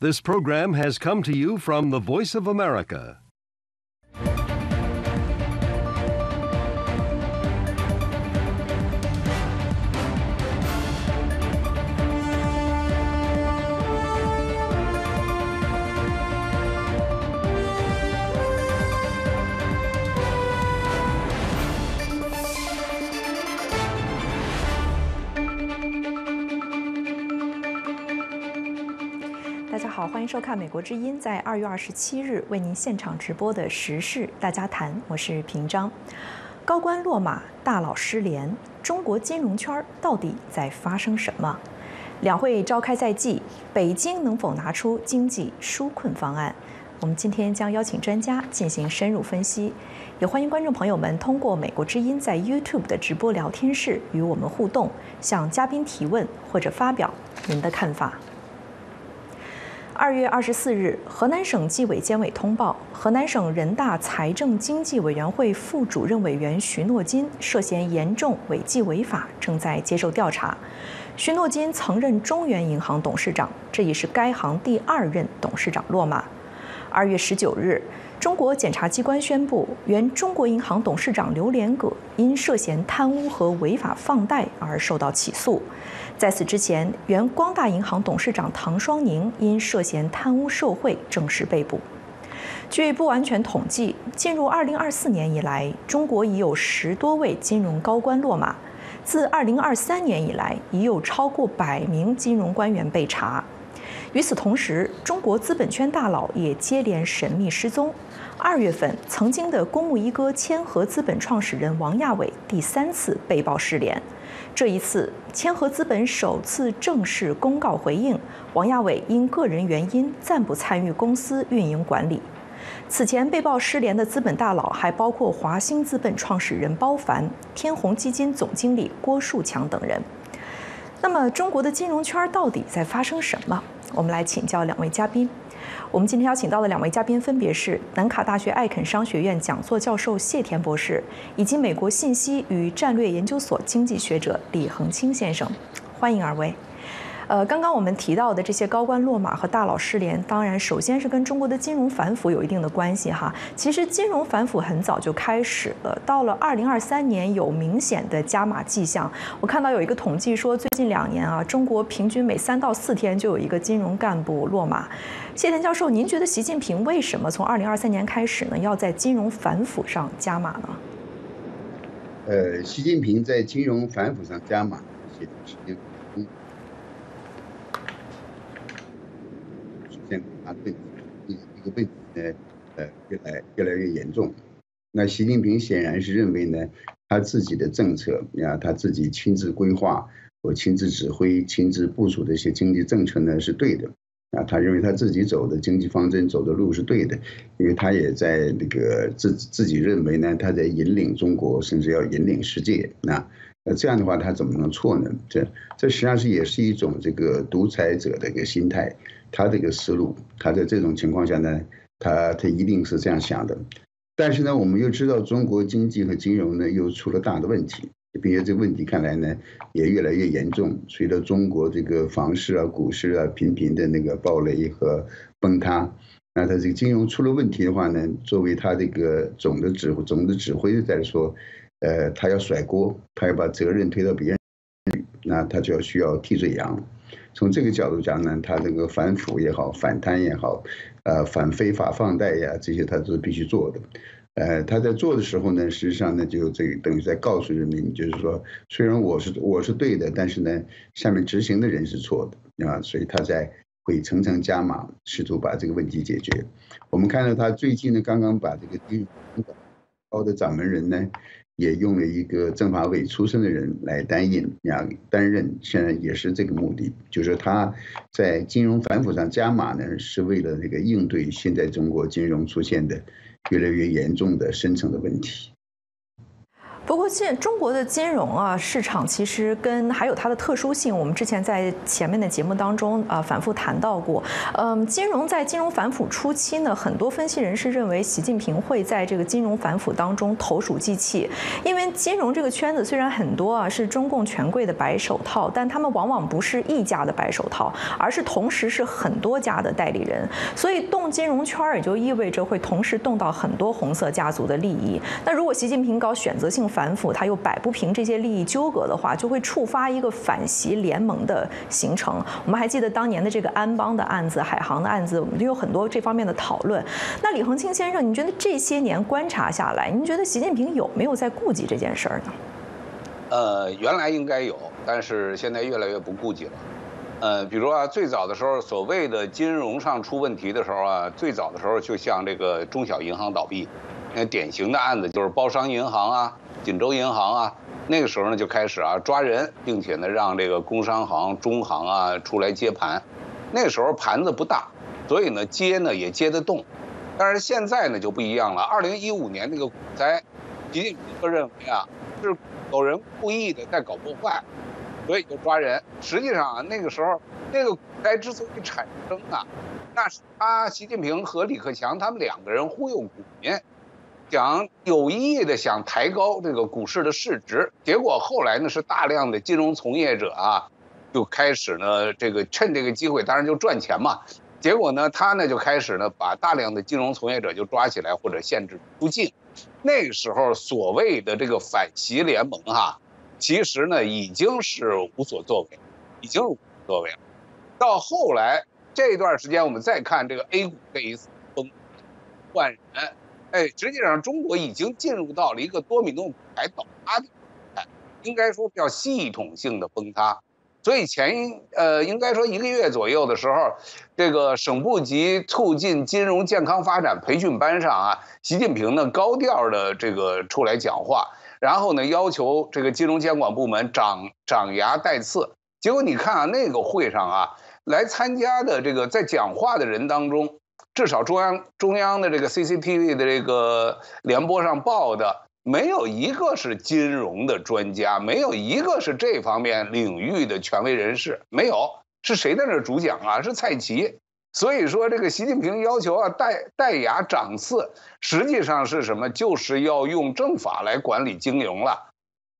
This program has come to you from the Voice of America. 看《美国之音》在二月二十七日为您现场直播的时事大家谈，我是平章。高官落马，大佬失联，中国金融圈到底在发生什么？两会召开在即，北京能否拿出经济纾困方案？我们今天将邀请专家进行深入分析，也欢迎观众朋友们通过《美国之音》在 YouTube 的直播聊天室与我们互动，向嘉宾提问或者发表您的看法。二月二十四日，河南省纪委监委通报，河南省人大财政经济委员会副主任委员徐诺金涉嫌严重违纪违法，正在接受调查。徐诺金曾任中原银行董事长，这已是该行第二任董事长落马。二月十九日，中国检察机关宣布，原中国银行董事长刘连葛因涉嫌贪污和违法放贷而受到起诉。在此之前，原光大银行董事长唐双宁因涉嫌贪污受贿正式被捕。据不完全统计，进入2024年以来，中国已有十多位金融高官落马；自2023年以来，已有超过百名金融官员被查。与此同时，中国资本圈大佬也接连神秘失踪。二月份，曾经的公募一哥千和资本创始人王亚伟第三次被曝失联。这一次，千和资本首次正式公告回应，王亚伟因个人原因暂不参与公司运营管理。此前被曝失联的资本大佬还包括华兴资本创始人包凡、天弘基金总经理郭树强等人。那么，中国的金融圈到底在发生什么？我们来请教两位嘉宾。我们今天邀请到的两位嘉宾分别是南卡大学艾肯商学院讲座教授谢田博士，以及美国信息与战略研究所经济学者李恒清先生。欢迎二位。呃，刚刚我们提到的这些高官落马和大佬失联，当然首先是跟中国的金融反腐有一定的关系哈。其实金融反腐很早就开始了，到了二零二三年有明显的加码迹象。我看到有一个统计说，最近两年啊，中国平均每三到四天就有一个金融干部落马。谢田教授，您觉得习近平为什么从二零二三年开始呢，要在金融反腐上加码呢？呃，习近平在金融反腐上加码，一些时间。啊，问题一一个问题呢，呃，越来越来越严重。那习近平显然是认为呢，他自己的政策啊，他自己亲自规划、或亲自指挥、亲自部署的一些经济政策呢是对的啊。他认为他自己走的经济方针、走的路是对的，因为他也在那个自自己认为呢，他在引领中国，甚至要引领世界。那那这样的话，他怎么能错呢？这这实际上是也是一种这个独裁者的一个心态。他这个思路，他在这种情况下呢，他他一定是这样想的。但是呢，我们又知道中国经济和金融呢又出了大的问题，并且这个问题看来呢也越来越严重。随着中国这个房市啊、股市啊频频的那个暴雷和崩塌，那他这个金融出了问题的话呢，作为他这个总的指总的指挥在说，呃，他要甩锅，他要把责任推到别人，那他就要需要替罪羊。从这个角度讲呢，他这个反腐也好，反贪也好，呃，反非法放贷呀，这些他都是必须做的。呃，他在做的时候呢，实际上呢，就这个等于在告诉人民，就是说，虽然我是我是对的，但是呢，下面执行的人是错的啊，所以他在会层层加码，试图把这个问题解决。我们看到他最近呢，刚刚把这个金融高的掌门人呢。也用了一个政法委出身的人来担任，啊担任，现在也是这个目的，就是他在金融反腐上加码呢，是为了那个应对现在中国金融出现的越来越严重的深层的问题。不过，现中国的金融啊市场其实跟还有它的特殊性，我们之前在前面的节目当中啊反复谈到过。嗯，金融在金融反腐初期呢，很多分析人士认为习近平会在这个金融反腐当中投鼠忌器，因为金融这个圈子虽然很多啊是中共权贵的白手套，但他们往往不是一家的白手套，而是同时是很多家的代理人，所以动金融圈也就意味着会同时动到很多红色家族的利益。那如果习近平搞选择性反腐，他又摆不平这些利益纠葛的话，就会触发一个反习联盟的形成。我们还记得当年的这个安邦的案子、海航的案子，我们就有很多这方面的讨论。那李恒清先生，你觉得这些年观察下来，您觉得习近平有没有在顾及这件事儿呢？呃，原来应该有，但是现在越来越不顾及了。呃，比如啊，最早的时候，所谓的金融上出问题的时候啊，最早的时候就像这个中小银行倒闭。那典型的案子就是包商银行啊、锦州银行啊，那个时候呢就开始啊抓人，并且呢让这个工商行、中行啊出来接盘。那个时候盘子不大，所以呢接呢也接得动。但是现在呢就不一样了。二零一五年那个股灾，习近平就认为啊是有人故意的在搞破坏，所以就抓人。实际上啊那个时候那个股灾之所以产生啊，那是他习近平和李克强他们两个人忽悠股民。想有意的想抬高这个股市的市值，结果后来呢是大量的金融从业者啊，就开始呢这个趁这个机会，当然就赚钱嘛。结果呢他呢就开始呢把大量的金融从业者就抓起来或者限制出境。那个时候所谓的这个反习联盟哈，其实呢已经是无所作为，已经无所作为了。到后来这段时间我们再看这个 A 股这一次崩，换人。哎，实际上中国已经进入到了一个多米诺骨牌倒塌的状态，应该说叫系统性的崩塌。所以前呃，应该说一个月左右的时候，这个省部级促进金融健康发展培训班上啊，习近平呢高调的这个出来讲话，然后呢要求这个金融监管部门长长牙带刺。结果你看啊，那个会上啊，来参加的这个在讲话的人当中。至少中央中央的这个 CCTV 的这个联播上报的，没有一个是金融的专家，没有一个是这方面领域的权威人士，没有，是谁在那主讲啊？是蔡奇。所以说，这个习近平要求啊，带带牙长刺，实际上是什么？就是要用政法来管理经营了。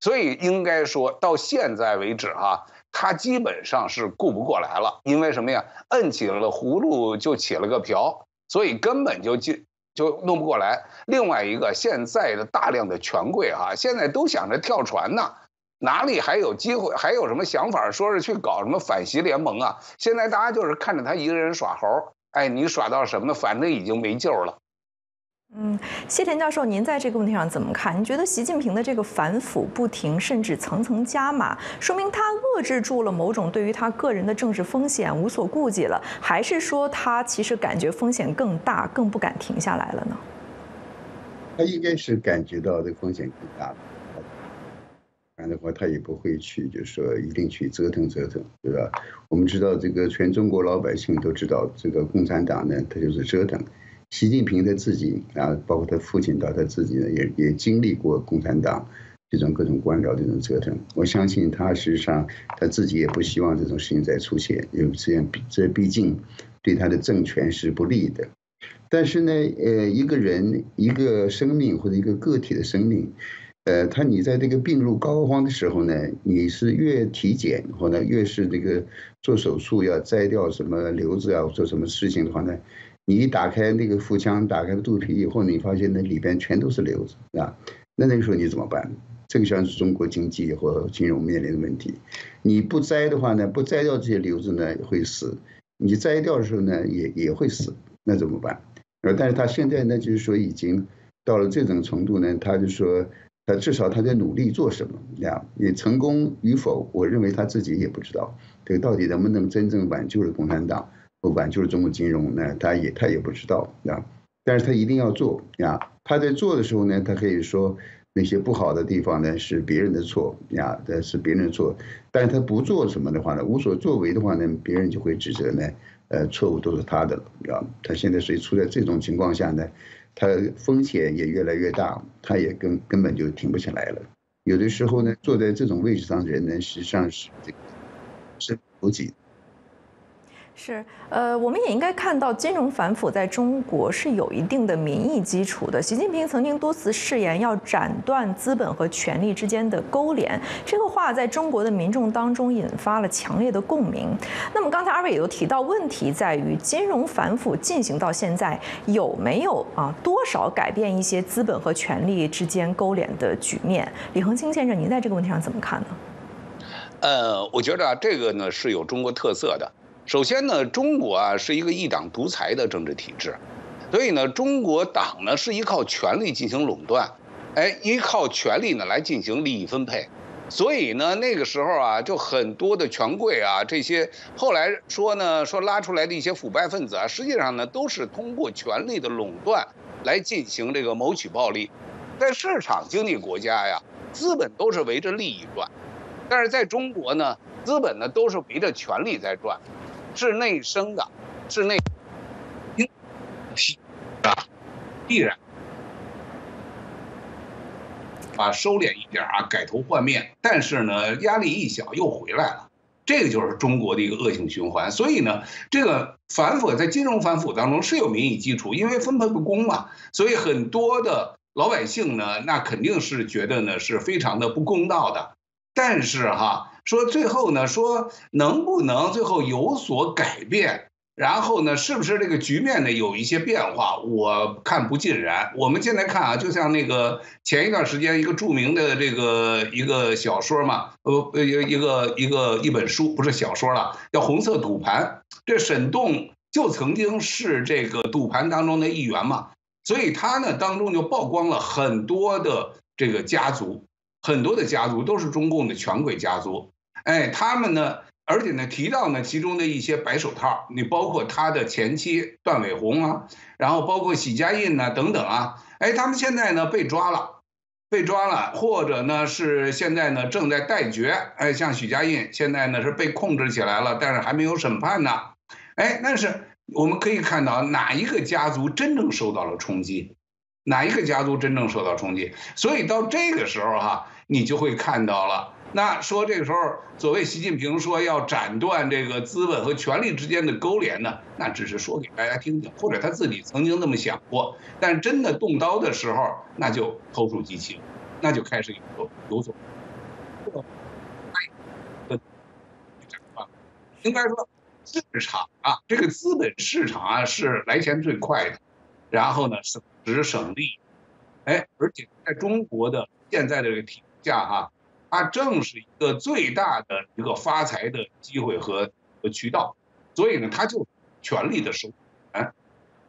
所以应该说到现在为止哈。他基本上是顾不过来了，因为什么呀？摁起了葫芦就起了个瓢，所以根本就就就弄不过来。另外一个，现在的大量的权贵啊，现在都想着跳船呢，哪里还有机会？还有什么想法？说是去搞什么反袭联盟啊？现在大家就是看着他一个人耍猴，哎，你耍到什么？反正已经没救了。嗯，谢田教授，您在这个问题上怎么看？您觉得习近平的这个反腐不停，甚至层层加码，说明他遏制住了某种对于他个人的政治风险无所顾忌了，还是说他其实感觉风险更大，更不敢停下来了呢？他应该是感觉到这风险更大了，不然的话他也不会去，就是说一定去折腾折腾，对吧？我们知道这个全中国老百姓都知道，这个共产党呢，他就是折腾。习近平他自己啊，包括他父亲到他自己呢，也也经历过共产党这种各种官僚这种折腾。我相信他实际上他自己也不希望这种事情再出现，因为这样这毕竟对他的政权是不利的。但是呢，呃，一个人一个生命或者一个个体的生命，呃，他你在这个病入膏肓的时候呢，你是越体检或者越是这个做手术要摘掉什么瘤子啊，做什么事情的话呢？你一打开那个腹腔，打开肚皮以后，你发现那里边全都是瘤子啊！那那个时候你怎么办？这个像是中国经济或金融面临的问题。你不摘的话呢，不摘掉这些瘤子呢会死；你摘掉的时候呢也也会死。那怎么办？呃，但是他现在呢就是说已经到了这种程度呢，他就说他至少他在努力做什么呀？你成功与否，我认为他自己也不知道。这个到底能不能真正挽救了共产党？不管就是中国金融，那他也他也不知道啊，但是他一定要做呀。他在做的时候呢，他可以说那些不好的地方呢是别人的错呀，这是别人的错。但是他不做什么的话呢，无所作为的话呢，别人就会指责呢，呃，错误都是他的了啊。他现在所以处在这种情况下呢，他风险也越来越大，他也根根本就停不下来了。有的时候呢，坐在这种位置上的人呢，实际上是这个是不己。是，呃，我们也应该看到，金融反腐在中国是有一定的民意基础的。习近平曾经多次誓言要斩断资本和权力之间的勾连，这个话在中国的民众当中引发了强烈的共鸣。那么刚才二位也都提到，问题在于金融反腐进行到现在有没有啊多少改变一些资本和权力之间勾连的局面？李恒清先生，您在这个问题上怎么看呢？呃，我觉得啊，这个呢是有中国特色的。首先呢，中国啊是一个一党独裁的政治体制，所以呢，中国党呢是依靠权力进行垄断，哎，依靠权力呢来进行利益分配，所以呢，那个时候啊，就很多的权贵啊，这些后来说呢，说拉出来的一些腐败分子啊，实际上呢都是通过权力的垄断来进行这个谋取暴利，在市场经济国家呀，资本都是围着利益转，但是在中国呢，资本呢都是围着权力在转。是内生的，是内，啊，必然啊收敛一点啊，改头换面。但是呢，压力一小又回来了，这个就是中国的一个恶性循环。所以呢，这个反腐在金融反腐当中是有民意基础，因为分配不公嘛，所以很多的老百姓呢，那肯定是觉得呢是非常的不公道的。但是哈。说最后呢，说能不能最后有所改变？然后呢，是不是这个局面呢有一些变化？我看不尽然。我们现在看啊，就像那个前一段时间一个著名的这个一个小说嘛，呃呃一个一个一本书，不是小说了，叫《红色赌盘》。这沈栋就曾经是这个赌盘当中的一员嘛，所以他呢当中就曝光了很多的这个家族，很多的家族都是中共的权贵家族。哎，他们呢，而且呢，提到呢，其中的一些白手套，你包括他的前妻段伟红啊，然后包括许家印呢等等啊，哎，他们现在呢被抓了，被抓了，或者呢是现在呢正在待决，哎，像许家印现在呢是被控制起来了，但是还没有审判呢，哎，但是我们可以看到哪一个家族真正受到了冲击，哪一个家族真正受到冲击，所以到这个时候哈，你就会看到了。那说这个时候，所谓习近平说要斩断这个资本和权力之间的勾连呢，那只是说给大家听听，或者他自己曾经那么想过。但真的动刀的时候，那就投鼠忌器，那就开始有所有所。应该说，市场啊，这个资本市场啊是来钱最快的，然后呢省时省力，哎，而且在中国的现在的这个体价哈。它正是一个最大的一个发财的机会和和渠道，所以呢，它就权力的手权，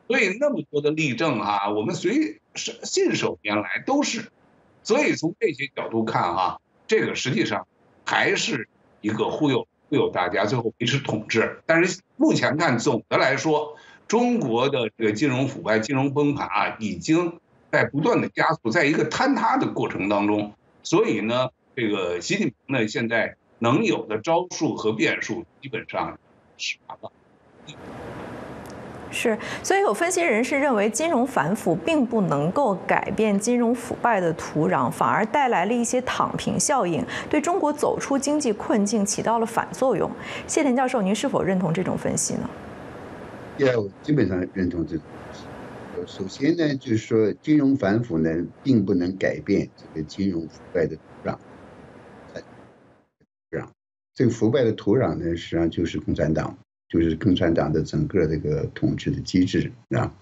所以那么多的例证啊，我们随信手拈来都是，所以从这些角度看啊，这个实际上还是一个忽悠忽悠大家，最后维持统治。但是目前看，总的来说，中国的这个金融腐败、金融崩盘啊，已经在不断的加速，在一个坍塌的过程当中，所以呢。这个习近平呢，现在能有的招数和变数基本上是完了。是，所以有分析人士认为，金融反腐并不能够改变金融腐败的土壤，反而带来了一些躺平效应，对中国走出经济困境起到了反作用。谢田教授，您是否认同这种分析呢？也，我基本上认同这种。首先呢，就是说，金融反腐呢，并不能改变这个金融腐败的土壤。这个腐败的土壤呢，实际上就是共产党，就是共产党的整个这个统治的机制啊。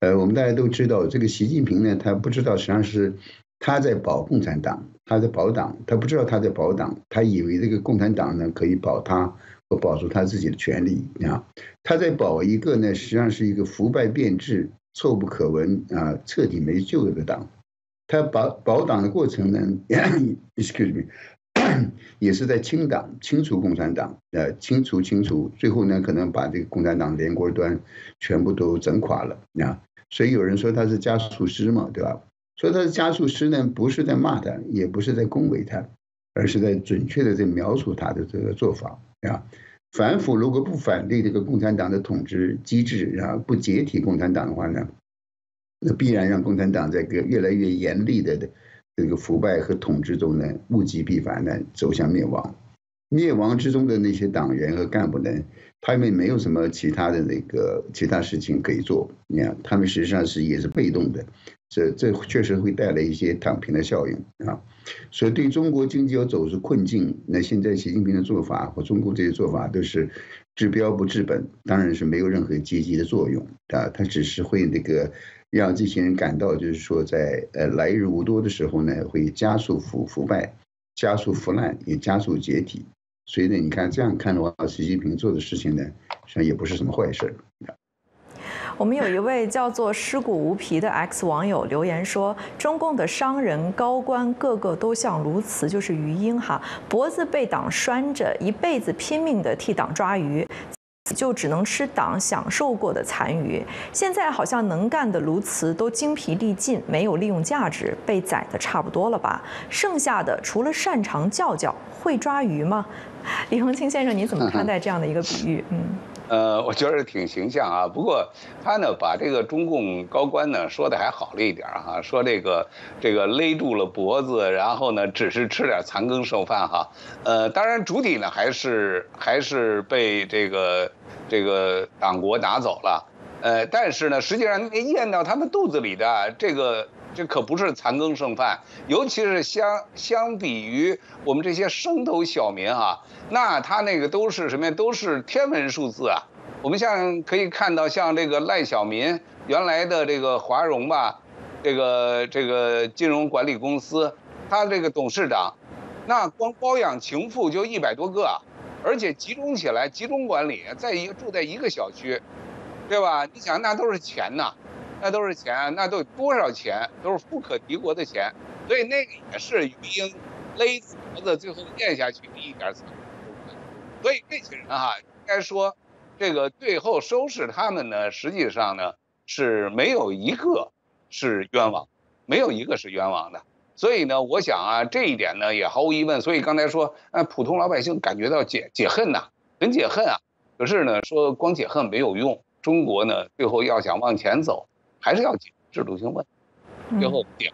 呃，我们大家都知道，这个习近平呢，他不知道实际上是他在保共产党，他在保党，他不知道他在保党，他以为这个共产党呢可以保他和保住他自己的权利啊。他在保一个呢，实际上是一个腐败变质、臭不可闻啊、彻底没救的个党。他保保党的过程呢，excuse me。也是在清党、清除共产党，呃，清除、清除，最后呢，可能把这个共产党连锅端全部都整垮了啊。所以有人说他是加速师嘛，对吧？说他是加速师呢，不是在骂他，也不是在恭维他，而是在准确的在描述他的这个做法啊。反腐如果不反对这个共产党的统治机制啊，不解体共产党的话呢，那必然让共产党这个越来越严厉的的。这个腐败和统治中呢，物极必反呢，走向灭亡。灭亡之中的那些党员和干部呢，他们没有什么其他的那个其他事情可以做。你看，他们实际上是也是被动的，这这确实会带来一些躺平的效应啊。所以，对中国经济要走出困境，那现在习近平的做法和中共这些做法都是治标不治本，当然是没有任何积极的作用啊。它只是会那个让这些人感到，就是说在呃来日无多的时候呢，会加速腐腐败，加速腐烂，也加速解体。所以呢，你看这样看的话，习近平做的事情呢，实际上也不是什么坏事。我们有一位叫做“尸骨无皮”的 X 网友留言说：“中共的商人高官个个都像鸬鹚，就是鱼鹰哈，脖子被党拴着，一辈子拼命的替党抓鱼。”就只能吃党享受过的残余。现在好像能干的鸬鹚都精疲力尽，没有利用价值，被宰的差不多了吧？剩下的除了擅长叫叫，会抓鱼吗？李恒清先生，你怎么看待这样的一个比喻？嗯。呃，我觉得挺形象啊。不过他呢，把这个中共高官呢说的还好了一点哈，说这个这个勒住了脖子，然后呢只是吃点残羹剩饭哈。呃，当然主体呢还是还是被这个这个党国拿走了。呃，但是呢，实际上咽到他们肚子里的这个。这可不是残羹剩饭，尤其是相相比于我们这些生头小民啊，那他那个都是什么呀？都是天文数字啊！我们像可以看到，像这个赖小民原来的这个华融吧，这个这个金融管理公司，他这个董事长，那光包养情妇就一百多个，而且集中起来集中管理，在一个住在一个小区，对吧？你想那都是钱呐。那都是钱，那都多少钱？都是富可敌国的钱，所以那个也是鱼鹰勒死脖子，最后咽下去的一点惨。所以这些人哈，应该说，这个最后收拾他们呢，实际上呢是没有一个是冤枉，没有一个是冤枉的。所以呢，我想啊，这一点呢也毫无疑问。所以刚才说，啊，普通老百姓感觉到解解恨呐，很解恨啊。可是呢，说光解恨没有用，中国呢最后要想往前走。还是要解制度性问题，最后点。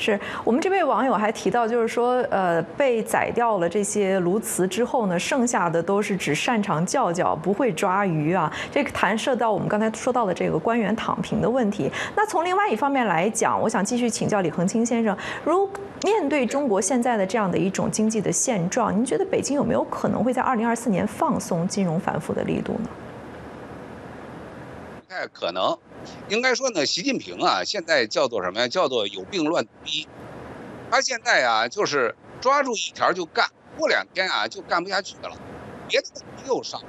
是我们这位网友还提到，就是说，呃，被宰掉了这些鸬鹚之后呢，剩下的都是只擅长叫叫，不会抓鱼啊。这个弹射到我们刚才说到的这个官员躺平的问题。那从另外一方面来讲，我想继续请教李恒清先生，如面对中国现在的这样的一种经济的现状，您觉得北京有没有可能会在二零二四年放松金融反腐的力度呢？不太可能。应该说呢，习近平啊，现在叫做什么呀？叫做有病乱逼。他现在啊，就是抓住一条就干，过两天啊就干不下去了，别的问题又上。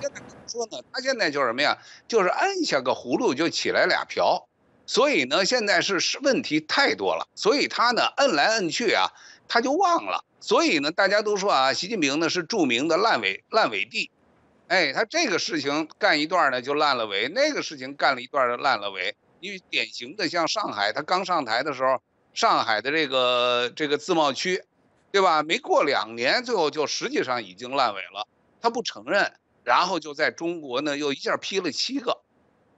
现在怎么说呢？他现在就是什么呀？就是摁下个葫芦就起来俩瓢。所以呢，现在是是问题太多了，所以他呢摁来摁去啊，他就忘了。所以呢，大家都说啊，习近平呢是著名的烂尾烂尾地。哎，他这个事情干一段呢就烂了尾，那个事情干了一段就烂了尾。因为典型的像上海，他刚上台的时候，上海的这个这个自贸区，对吧？没过两年，最后就实际上已经烂尾了。他不承认，然后就在中国呢又一下批了七个，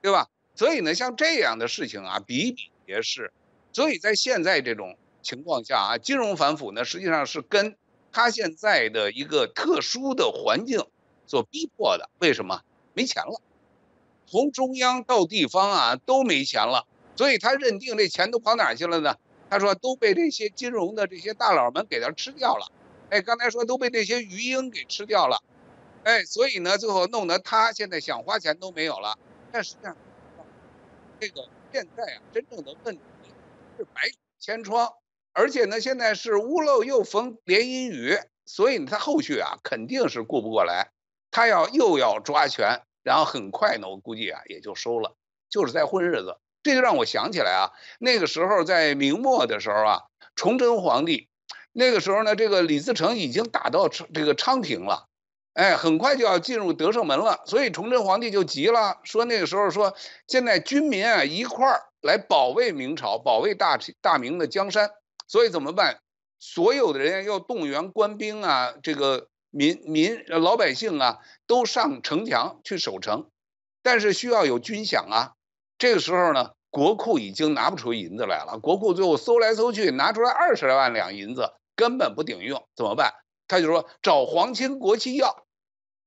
对吧？所以呢，像这样的事情啊比比皆是。所以在现在这种情况下啊，金融反腐呢实际上是跟他现在的一个特殊的环境。所逼迫的，为什么没钱了？从中央到地方啊都没钱了，所以他认定这钱都跑哪去了呢？他说都被这些金融的这些大佬们给他吃掉了。哎，刚才说都被那些鱼鹰给吃掉了。哎，所以呢，最后弄得他现在想花钱都没有了。但实际上，这个现在啊，真正的问题是百孔千疮，而且呢，现在是屋漏又逢连阴雨，所以他后续啊肯定是顾不过来。他要又要抓权，然后很快呢，我估计啊也就收了，就是在混日子。这就让我想起来啊，那个时候在明末的时候啊，崇祯皇帝，那个时候呢，这个李自成已经打到这个昌平了，哎，很快就要进入德胜门了，所以崇祯皇帝就急了，说那个时候说现在军民啊一块儿来保卫明朝，保卫大大明的江山，所以怎么办？所有的人要动员官兵啊，这个。民民老百姓啊，都上城墙去守城，但是需要有军饷啊。这个时候呢，国库已经拿不出银子来了，国库最后搜来搜去，拿出来二十来万两银子，根本不顶用，怎么办？他就说找皇亲国戚要，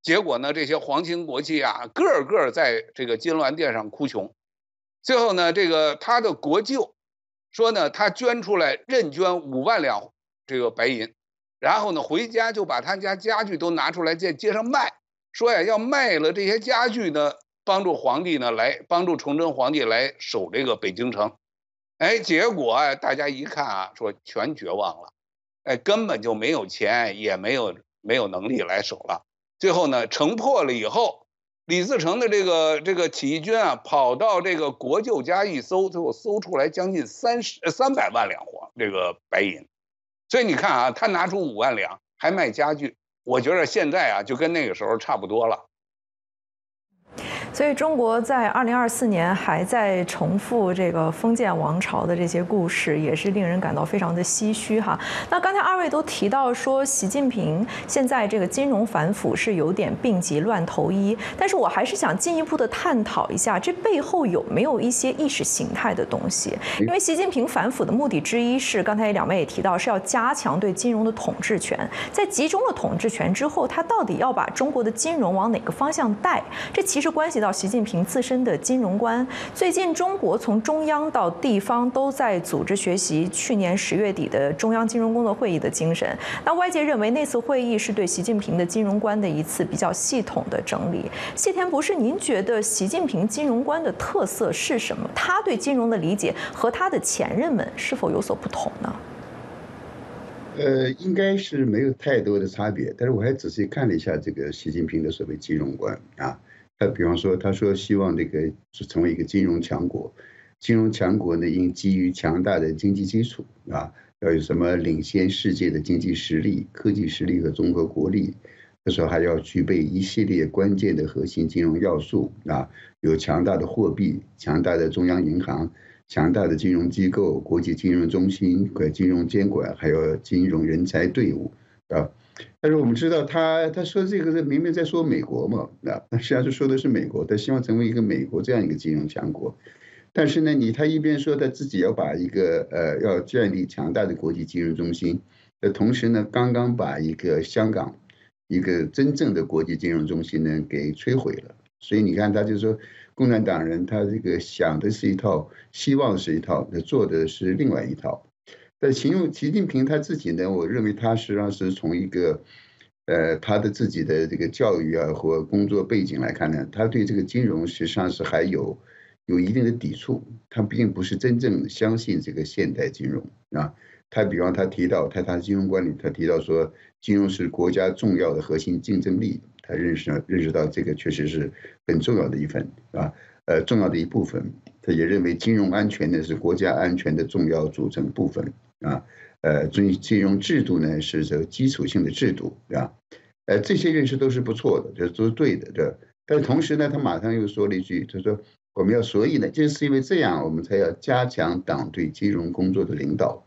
结果呢，这些皇亲国戚啊，个个在这个金銮殿上哭穷。最后呢，这个他的国舅说呢，他捐出来认捐五万两这个白银，然后呢，回家就把他家家具都拿出来在街上卖，说呀，要卖了这些家具呢，帮助皇帝呢来帮助崇祯皇帝来守这个北京城。哎，结果啊，大家一看啊，说全绝望了。哎，根本就没有钱，也没有没有能力来守了。最后呢，城破了以后，李自成的这个这个起义军啊，跑到这个国舅家一搜，最后搜出来将近三十三百万两黄这个白银。所以你看啊，他拿出五万两，还卖家具，我觉得现在啊，就跟那个时候差不多了。所以中国在二零二四年还在重复这个封建王朝的这些故事，也是令人感到非常的唏嘘哈。那刚才二位都提到说，习近平现在这个金融反腐是有点病急乱投医，但是我还是想进一步的探讨一下，这背后有没有一些意识形态的东西？因为习近平反腐的目的之一是，刚才两位也提到是要加强对金融的统治权，在集中了统治权之后，他到底要把中国的金融往哪个方向带？这其实关系到。到习近平自身的金融观，最近中国从中央到地方都在组织学习去年十月底的中央金融工作会议的精神。那外界认为那次会议是对习近平的金融观的一次比较系统的整理。谢田博士，您觉得习近平金融观的特色是什么？他对金融的理解和他的前任们是否有所不同呢？呃，应该是没有太多的差别。但是我还仔细看了一下这个习近平的所谓金融观啊。他比方说，他说希望这个是成为一个金融强国，金融强国呢应基于强大的经济基础啊，要有什么领先世界的经济实力、科技实力和综合国力。他说还要具备一系列关键的核心金融要素啊，有强大的货币、强大的中央银行、强大的金融机构、国际金融中心和金融监管，还有金融人才队伍啊。但是我们知道，他他说这个是明明在说美国嘛，那实际上是说的是美国，他希望成为一个美国这样一个金融强国。但是呢，你他一边说他自己要把一个呃要建立强大的国际金融中心，的同时呢，刚刚把一个香港一个真正的国际金融中心呢给摧毁了。所以你看，他就说共产党人他这个想的是一套，希望是一套，他做的是另外一套。但形容习近平他自己呢，我认为他实际上是从一个，呃，他的自己的这个教育啊或工作背景来看呢，他对这个金融实际上是还有有一定的抵触，他并不是真正相信这个现代金融啊。他比方他提到他谈金融管理，他提到说金融是国家重要的核心竞争力，他认识认识到这个确实是很重要的一份啊，呃，重要的一部分。他也认为金融安全呢是国家安全的重要组成部分。啊，呃，金金融制度呢是这个基础性的制度，啊，呃，这些认识都是不错的，这都是对的，对。但是同时呢，他马上又说了一句，他说我们要，所以呢，就是因为这样，我们才要加强党对金融工作的领导。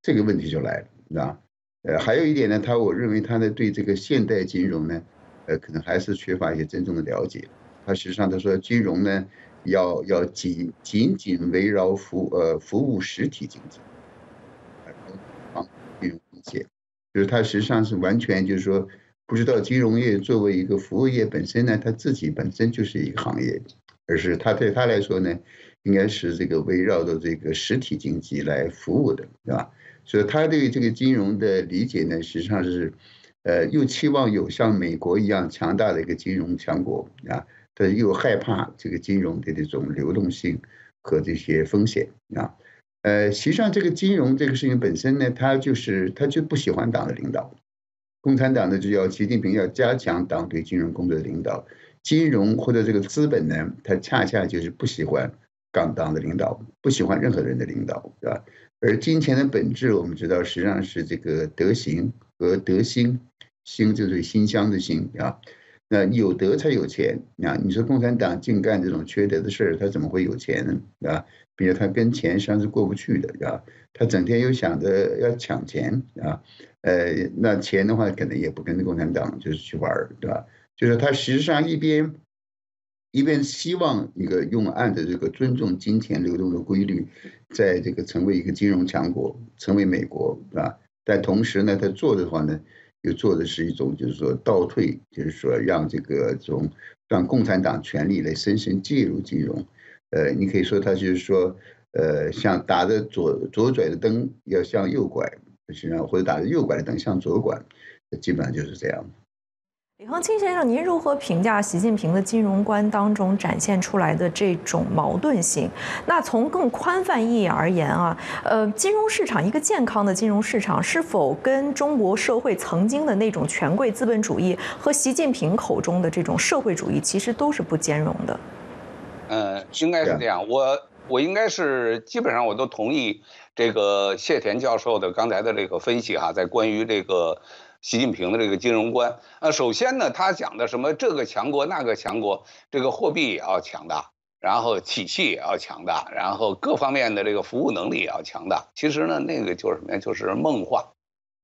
这个问题就来了，啊，呃，还有一点呢，他我认为他呢对这个现代金融呢，呃，可能还是缺乏一些真正的了解。他实际上他说金融呢要要紧紧紧围绕服呃服务实体经济。解就是它实际上是完全就是说，不知道金融业作为一个服务业本身呢，它自己本身就是一个行业，而是它对它来说呢，应该是这个围绕着这个实体经济来服务的，对吧？所以他对这个金融的理解呢，实际上是，呃，又期望有像美国一样强大的一个金融强国啊，但又害怕这个金融的这种流动性和这些风险啊。呃，实际上这个金融这个事情本身呢，他就是他就不喜欢党的领导，共产党呢就要习近平要加强党对金融工作的领导，金融或者这个资本呢，他恰恰就是不喜欢港党的领导，不喜欢任何人的领导，是吧？而金钱的本质我们知道，实际上是这个德行和德心，心就是心香的心啊。那有德才有钱啊！你说共产党净干这种缺德的事儿，他怎么会有钱呢？啊，比如他跟钱实际上是过不去的啊，他整天又想着要抢钱啊，呃，那钱的话可能也不跟共产党就是去玩儿，对吧？就是他实际上一边一边希望一个用按着这个尊重金钱流动的规律，在这个成为一个金融强国，成为美国啊，但同时呢，他做的话呢，又做的是一种就是说倒退，就是说让这个种让共产党权力来深深介入金融，呃，你可以说他就是说，呃，像打着左左转的灯要向右拐，实际上或者打着右拐的灯向左拐，基本上就是这样。李恒清先生，您如何评价习近平的金融观当中展现出来的这种矛盾性？那从更宽泛意义而言啊，呃，金融市场一个健康的金融市场，是否跟中国社会曾经的那种权贵资本主义和习近平口中的这种社会主义，其实都是不兼容的？嗯，应该是这样。我我应该是基本上我都同意这个谢田教授的刚才的这个分析哈，在关于这个。习近平的这个金融观，呃，首先呢，他讲的什么这个强国那个强国，这个货币也要强大，然后体系也要强大，然后各方面的这个服务能力也要强大。其实呢，那个就是什么呀？就是梦话，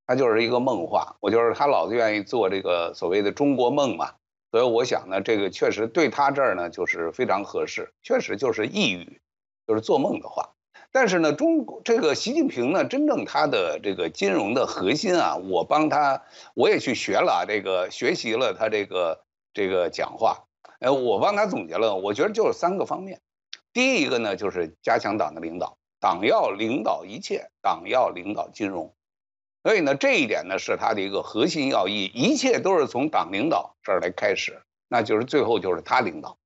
他就是一个梦话。我就是他老愿意做这个所谓的中国梦嘛，所以我想呢，这个确实对他这儿呢就是非常合适，确实就是呓语，就是做梦的话。但是呢，中国这个习近平呢，真正他的这个金融的核心啊，我帮他，我也去学了这个学习了他这个这个讲话，呃，我帮他总结了，我觉得就是三个方面。第一个呢，就是加强党的领导，党要领导一切，党要领导金融，所以呢，这一点呢是他的一个核心要义，一切都是从党领导这儿来开始，那就是最后就是他领导。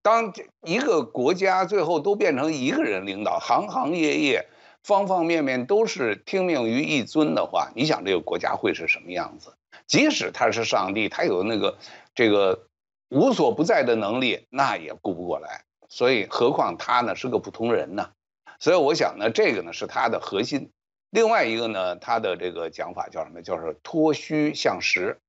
当一个国家最后都变成一个人领导，行行业业、方方面面都是听命于一尊的话，你想这个国家会是什么样子？即使他是上帝，他有那个这个无所不在的能力，那也顾不过来。所以，何况他呢是个普通人呢？所以，我想呢，这个呢是他的核心。另外一个呢，他的这个讲法叫什么？叫做脱虚向实。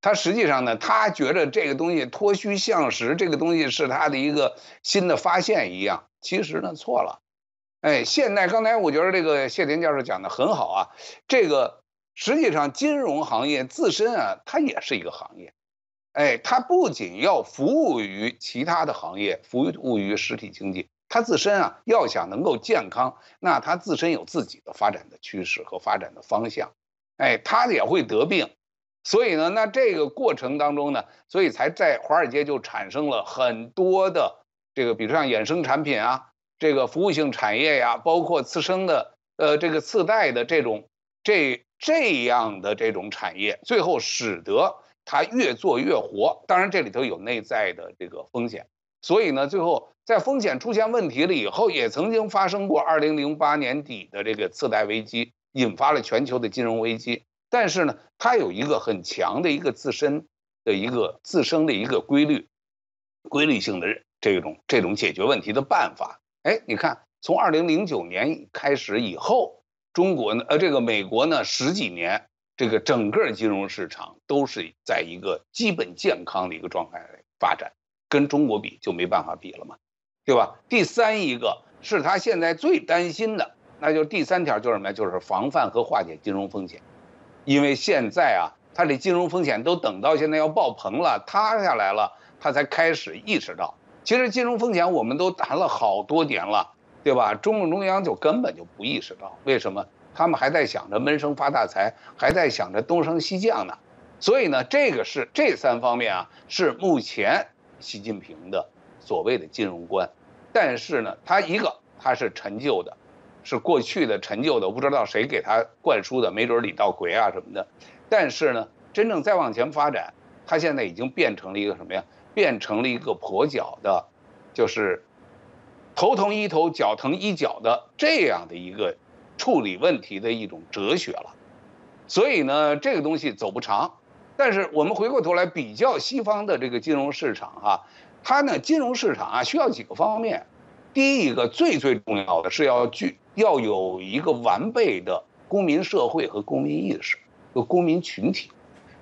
他实际上呢，他觉得这个东西脱虚向实，这个东西是他的一个新的发现一样。其实呢，错了。哎，现在刚才我觉得这个谢田教授讲的很好啊。这个实际上金融行业自身啊，它也是一个行业。哎，它不仅要服务于其他的行业，服务于实体经济，它自身啊要想能够健康，那它自身有自己的发展的趋势和发展的方向。哎，它也会得病。所以呢，那这个过程当中呢，所以才在华尔街就产生了很多的这个，比如像衍生产品啊，这个服务性产业呀，包括次生的呃这个次贷的这种这这样的这种产业，最后使得它越做越活。当然这里头有内在的这个风险，所以呢，最后在风险出现问题了以后，也曾经发生过二零零八年底的这个次贷危机，引发了全球的金融危机。但是呢，它有一个很强的一个自身的一个自身的一个规律，规律性的这种这种解决问题的办法。哎，你看，从二零零九年开始以后，中国呢，呃，这个美国呢，十几年，这个整个金融市场都是在一个基本健康的一个状态发展，跟中国比就没办法比了嘛，对吧？第三一个是他现在最担心的，那就是第三条就是什么？就是防范和化解金融风险。因为现在啊，他这金融风险都等到现在要爆棚了、塌下来了，他才开始意识到，其实金融风险我们都谈了好多年了，对吧？中共中央就根本就不意识到，为什么？他们还在想着闷声发大财，还在想着东升西降呢。所以呢，这个是这三方面啊，是目前习近平的所谓的金融观。但是呢，他一个他是陈旧的。是过去的陈旧的，不知道谁给他灌输的，没准李道奎啊什么的。但是呢，真正再往前发展，他现在已经变成了一个什么呀？变成了一个跛脚的，就是头疼医头，脚疼医脚的这样的一个处理问题的一种哲学了。所以呢，这个东西走不长。但是我们回过头来比较西方的这个金融市场哈，它呢金融市场啊需要几个方面。第一个最最重要的是要具要有一个完备的公民社会和公民意识和公民群体，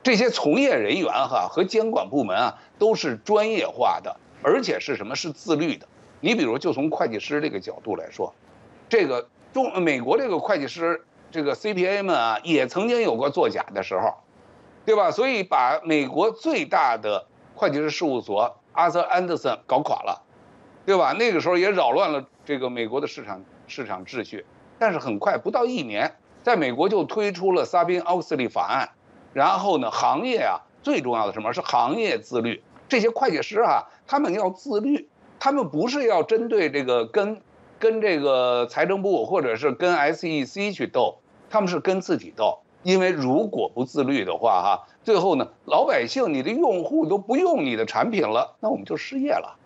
这些从业人员哈和监管部门啊都是专业化的，而且是什么是自律的。你比如就从会计师这个角度来说，这个中美国这个会计师这个 CPA 们啊也曾经有过作假的时候，对吧？所以把美国最大的会计师事务所阿瑟安德森搞垮了，对吧？那个时候也扰乱了这个美国的市场市场秩序。但是很快不到一年，在美国就推出了萨宾奥斯利法案，然后呢，行业啊最重要的什么是行业自律？这些会计师啊，他们要自律，他们不是要针对这个跟跟这个财政部或者是跟 SEC 去斗，他们是跟自己斗。因为如果不自律的话，哈，最后呢，老百姓你的用户都不用你的产品了，那我们就失业了。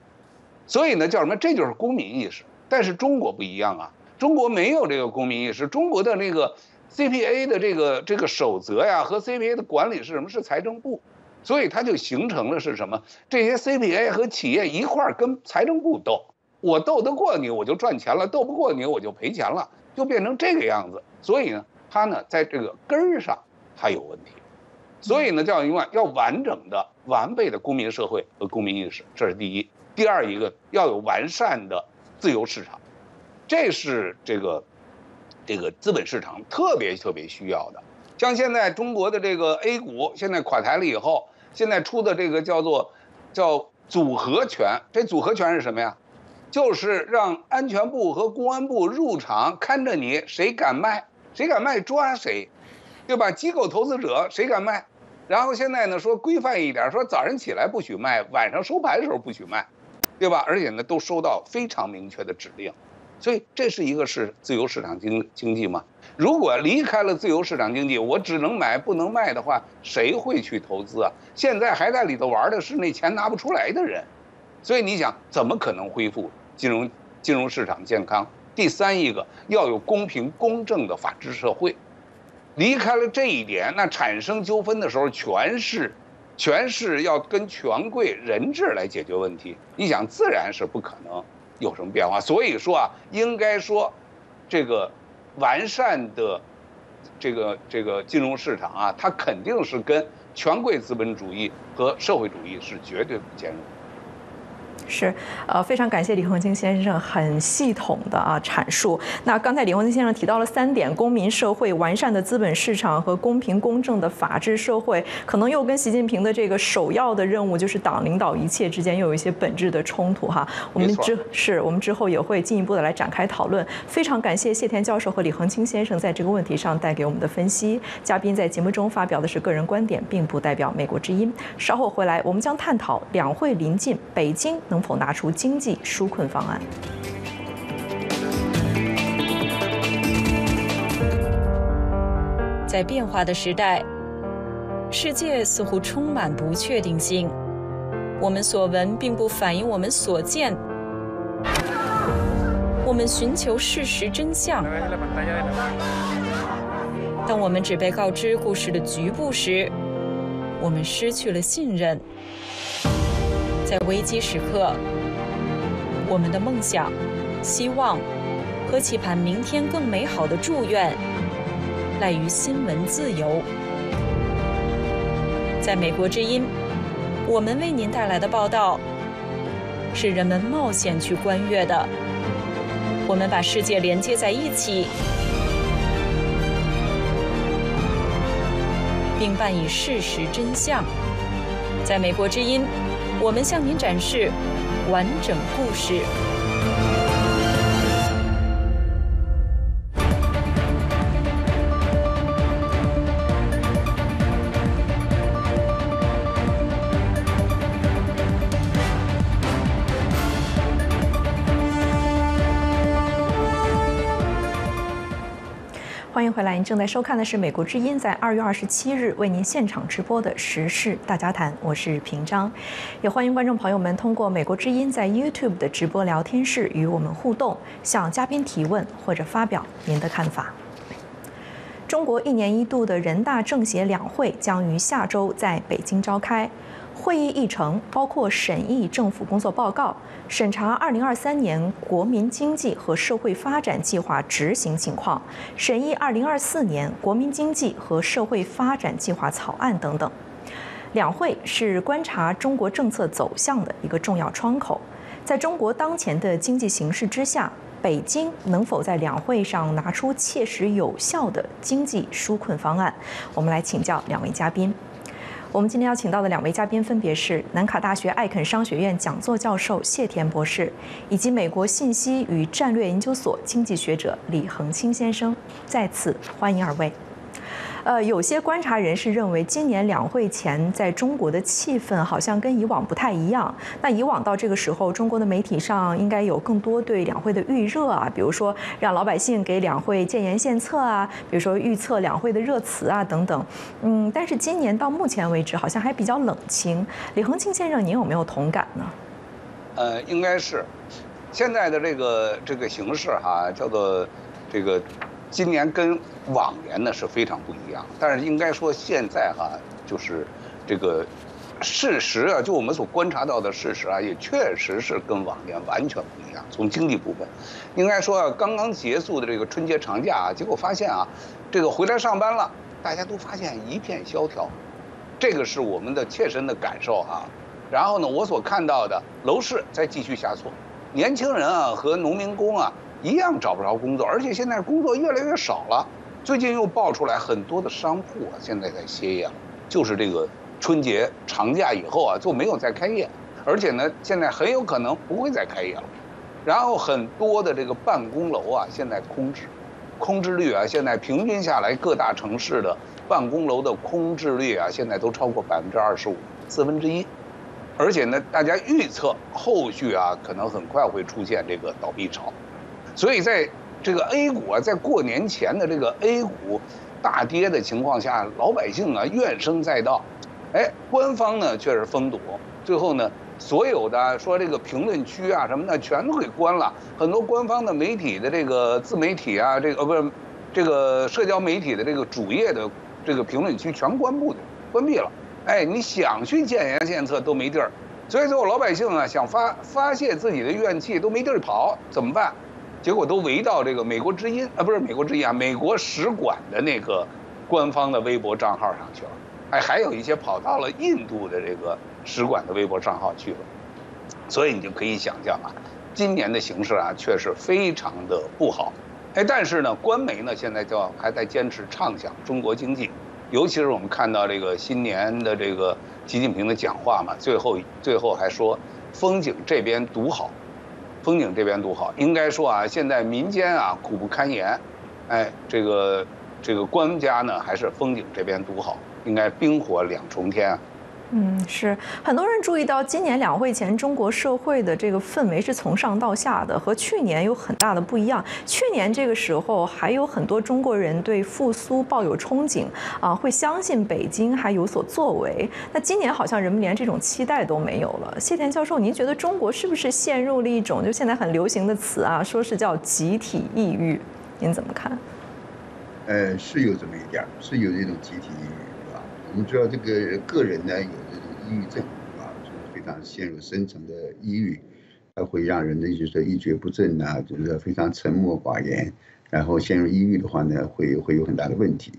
所以呢，叫什么？这就是公民意识。但是中国不一样啊，中国没有这个公民意识。中国的那个 CPA 的这个这个守则呀，和 CPA 的管理是什么？是财政部。所以它就形成了是什么？这些 CPA 和企业一块儿跟财政部斗，我斗得过你，我就赚钱了；斗不过你，我就赔钱了，就变成这个样子。所以呢。它呢，在这个根儿上它有问题，所以呢，叫另外要完整的、完备的公民社会和公民意识，这是第一。第二一个要有完善的自由市场，这是这个这个资本市场特别特别需要的。像现在中国的这个 A 股现在垮台了以后，现在出的这个叫做叫组合拳，这组合拳是什么呀？就是让安全部和公安部入场看着你，谁敢卖？谁敢卖抓谁，对吧？机构投资者谁敢卖？然后现在呢说规范一点，说早上起来不许卖，晚上收盘的时候不许卖，对吧？而且呢都收到非常明确的指令，所以这是一个是自由市场经经济嘛？如果离开了自由市场经济，我只能买不能卖的话，谁会去投资啊？现在还在里头玩的是那钱拿不出来的人，所以你想怎么可能恢复金融金融市场健康？第三一个要有公平公正的法治社会，离开了这一点，那产生纠纷的时候，全是，全是要跟权贵人治来解决问题。你想，自然是不可能有什么变化。所以说啊，应该说，这个完善的这个这个金融市场啊，它肯定是跟权贵资本主义和社会主义是绝对不兼容。是，呃，非常感谢李恒清先生很系统的啊阐述。那刚才李恒清先生提到了三点：公民社会、完善的资本市场和公平公正的法治社会，可能又跟习近平的这个首要的任务就是党领导一切之间又有一些本质的冲突哈。我们之是我们之后也会进一步的来展开讨论。非常感谢谢田教授和李恒清先生在这个问题上带给我们的分析。嘉宾在节目中发表的是个人观点，并不代表美国之音。稍后回来，我们将探讨两会临近，北京。能否拿出经济纾困方案？在变化的时代，世界似乎充满不确定性。我们所闻并不反映我们所见。我们寻求事实真相。当我们只被告知故事的局部时，我们失去了信任。在危机时刻，我们的梦想、希望和期盼明天更美好的祝愿，赖于新闻自由。在美国之音，我们为您带来的报道，是人们冒险去观阅的。我们把世界连接在一起，并伴以事实真相。在美国之音。我们向您展示完整故事。回来，您正在收看的是《美国之音》在二月二十七日为您现场直播的时事大家谈，我是平章，也欢迎观众朋友们通过《美国之音》在 YouTube 的直播聊天室与我们互动，向嘉宾提问或者发表您的看法。中国一年一度的人大政协两会将于下周在北京召开。会议议程包括审议政府工作报告、审查2023年国民经济和社会发展计划执行情况、审议2024年国民经济和社会发展计划草案等等。两会是观察中国政策走向的一个重要窗口。在中国当前的经济形势之下，北京能否在两会上拿出切实有效的经济纾困方案？我们来请教两位嘉宾。我们今天邀请到的两位嘉宾分别是南卡大学艾肯商学院讲座教授谢田博士，以及美国信息与战略研究所经济学者李恒清先生。再次欢迎二位。呃，有些观察人士认为，今年两会前在中国的气氛好像跟以往不太一样。那以往到这个时候，中国的媒体上应该有更多对两会的预热啊，比如说让老百姓给两会建言献策啊，比如说预测两会的热词啊等等。嗯，但是今年到目前为止，好像还比较冷清。李恒庆先生，您有没有同感呢？呃，应该是现在的这个这个形势哈，叫做这个。今年跟往年呢是非常不一样，但是应该说现在哈，就是这个事实啊，就我们所观察到的事实啊，也确实是跟往年完全不一样。从经济部分，应该说啊，刚刚结束的这个春节长假啊，结果发现啊，这个回来上班了，大家都发现一片萧条，这个是我们的切身的感受哈。然后呢，我所看到的楼市在继续下挫，年轻人啊和农民工啊。一样找不着工作，而且现在工作越来越少了。最近又爆出来很多的商铺啊，现在在歇业了，就是这个春节长假以后啊，就没有再开业，而且呢，现在很有可能不会再开业了。然后很多的这个办公楼啊，现在空置，空置率啊，现在平均下来各大城市的办公楼的空置率啊，现在都超过百分之二十五，四分之一。而且呢，大家预测后续啊，可能很快会出现这个倒闭潮。所以在这个 A 股啊，在过年前的这个 A 股大跌的情况下，老百姓啊怨声载道，哎，官方呢却是封堵，最后呢，所有的说这个评论区啊什么的全都给关了，很多官方的媒体的这个自媒体啊，这个呃不是这个社交媒体的这个主页的这个评论区全关闭的关闭了，哎，你想去建言献策都没地儿，所以最后老百姓啊想发发泄自己的怨气都没地儿跑，怎么办？结果都围到这个美国之音啊，不是美国之音啊，美国使馆的那个官方的微博账号上去了。哎，还有一些跑到了印度的这个使馆的微博账号去了。所以你就可以想象啊，今年的形势啊，确实非常的不好。哎，但是呢，官媒呢现在就还在坚持畅想中国经济，尤其是我们看到这个新年的这个习近平的讲话嘛，最后最后还说风景这边独好。风景这边独好，应该说啊，现在民间啊苦不堪言，哎，这个这个官家呢还是风景这边独好，应该冰火两重天啊。嗯，是很多人注意到，今年两会前中国社会的这个氛围是从上到下的，和去年有很大的不一样。去年这个时候还有很多中国人对复苏抱有憧憬啊，会相信北京还有所作为。那今年好像人们连这种期待都没有了。谢田教授，您觉得中国是不是陷入了一种就现在很流行的词啊，说是叫集体抑郁？您怎么看？呃，是有这么一点是有这种集体抑郁。我们知道这个个人呢有这种抑郁症啊，就是非常陷入深层的抑郁，它会让人呢就是一蹶不振啊，就是非常沉默寡言，然后陷入抑郁的话呢，会会有很大的问题。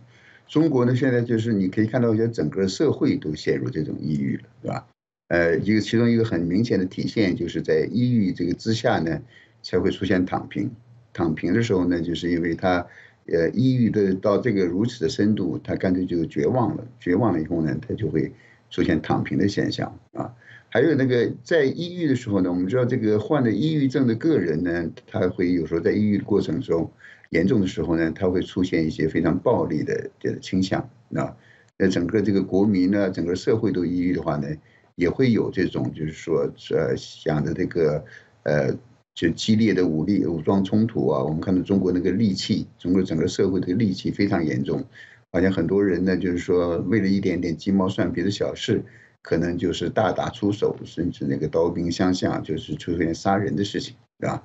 中国呢现在就是你可以看到，一些整个社会都陷入这种抑郁了，对吧？呃，一个其中一个很明显的体现，就是在抑郁这个之下呢，才会出现躺平。躺平的时候呢，就是因为他。呃，抑郁的到这个如此的深度，他干脆就绝望了。绝望了以后呢，他就会出现躺平的现象啊。还有那个在抑郁的时候呢，我们知道这个患了抑郁症的个人呢，他会有时候在抑郁的过程中，严重的时候呢，他会出现一些非常暴力的这个倾向啊。那整个这个国民呢，整个社会都抑郁的话呢，也会有这种就是说呃想的这个呃。就激烈的武力武装冲突啊，我们看到中国那个戾气，中国整个社会的戾气非常严重，好像很多人呢，就是说为了一点点鸡毛蒜皮的小事，可能就是大打出手，甚至那个刀兵相向，就是出现杀人的事情，对吧？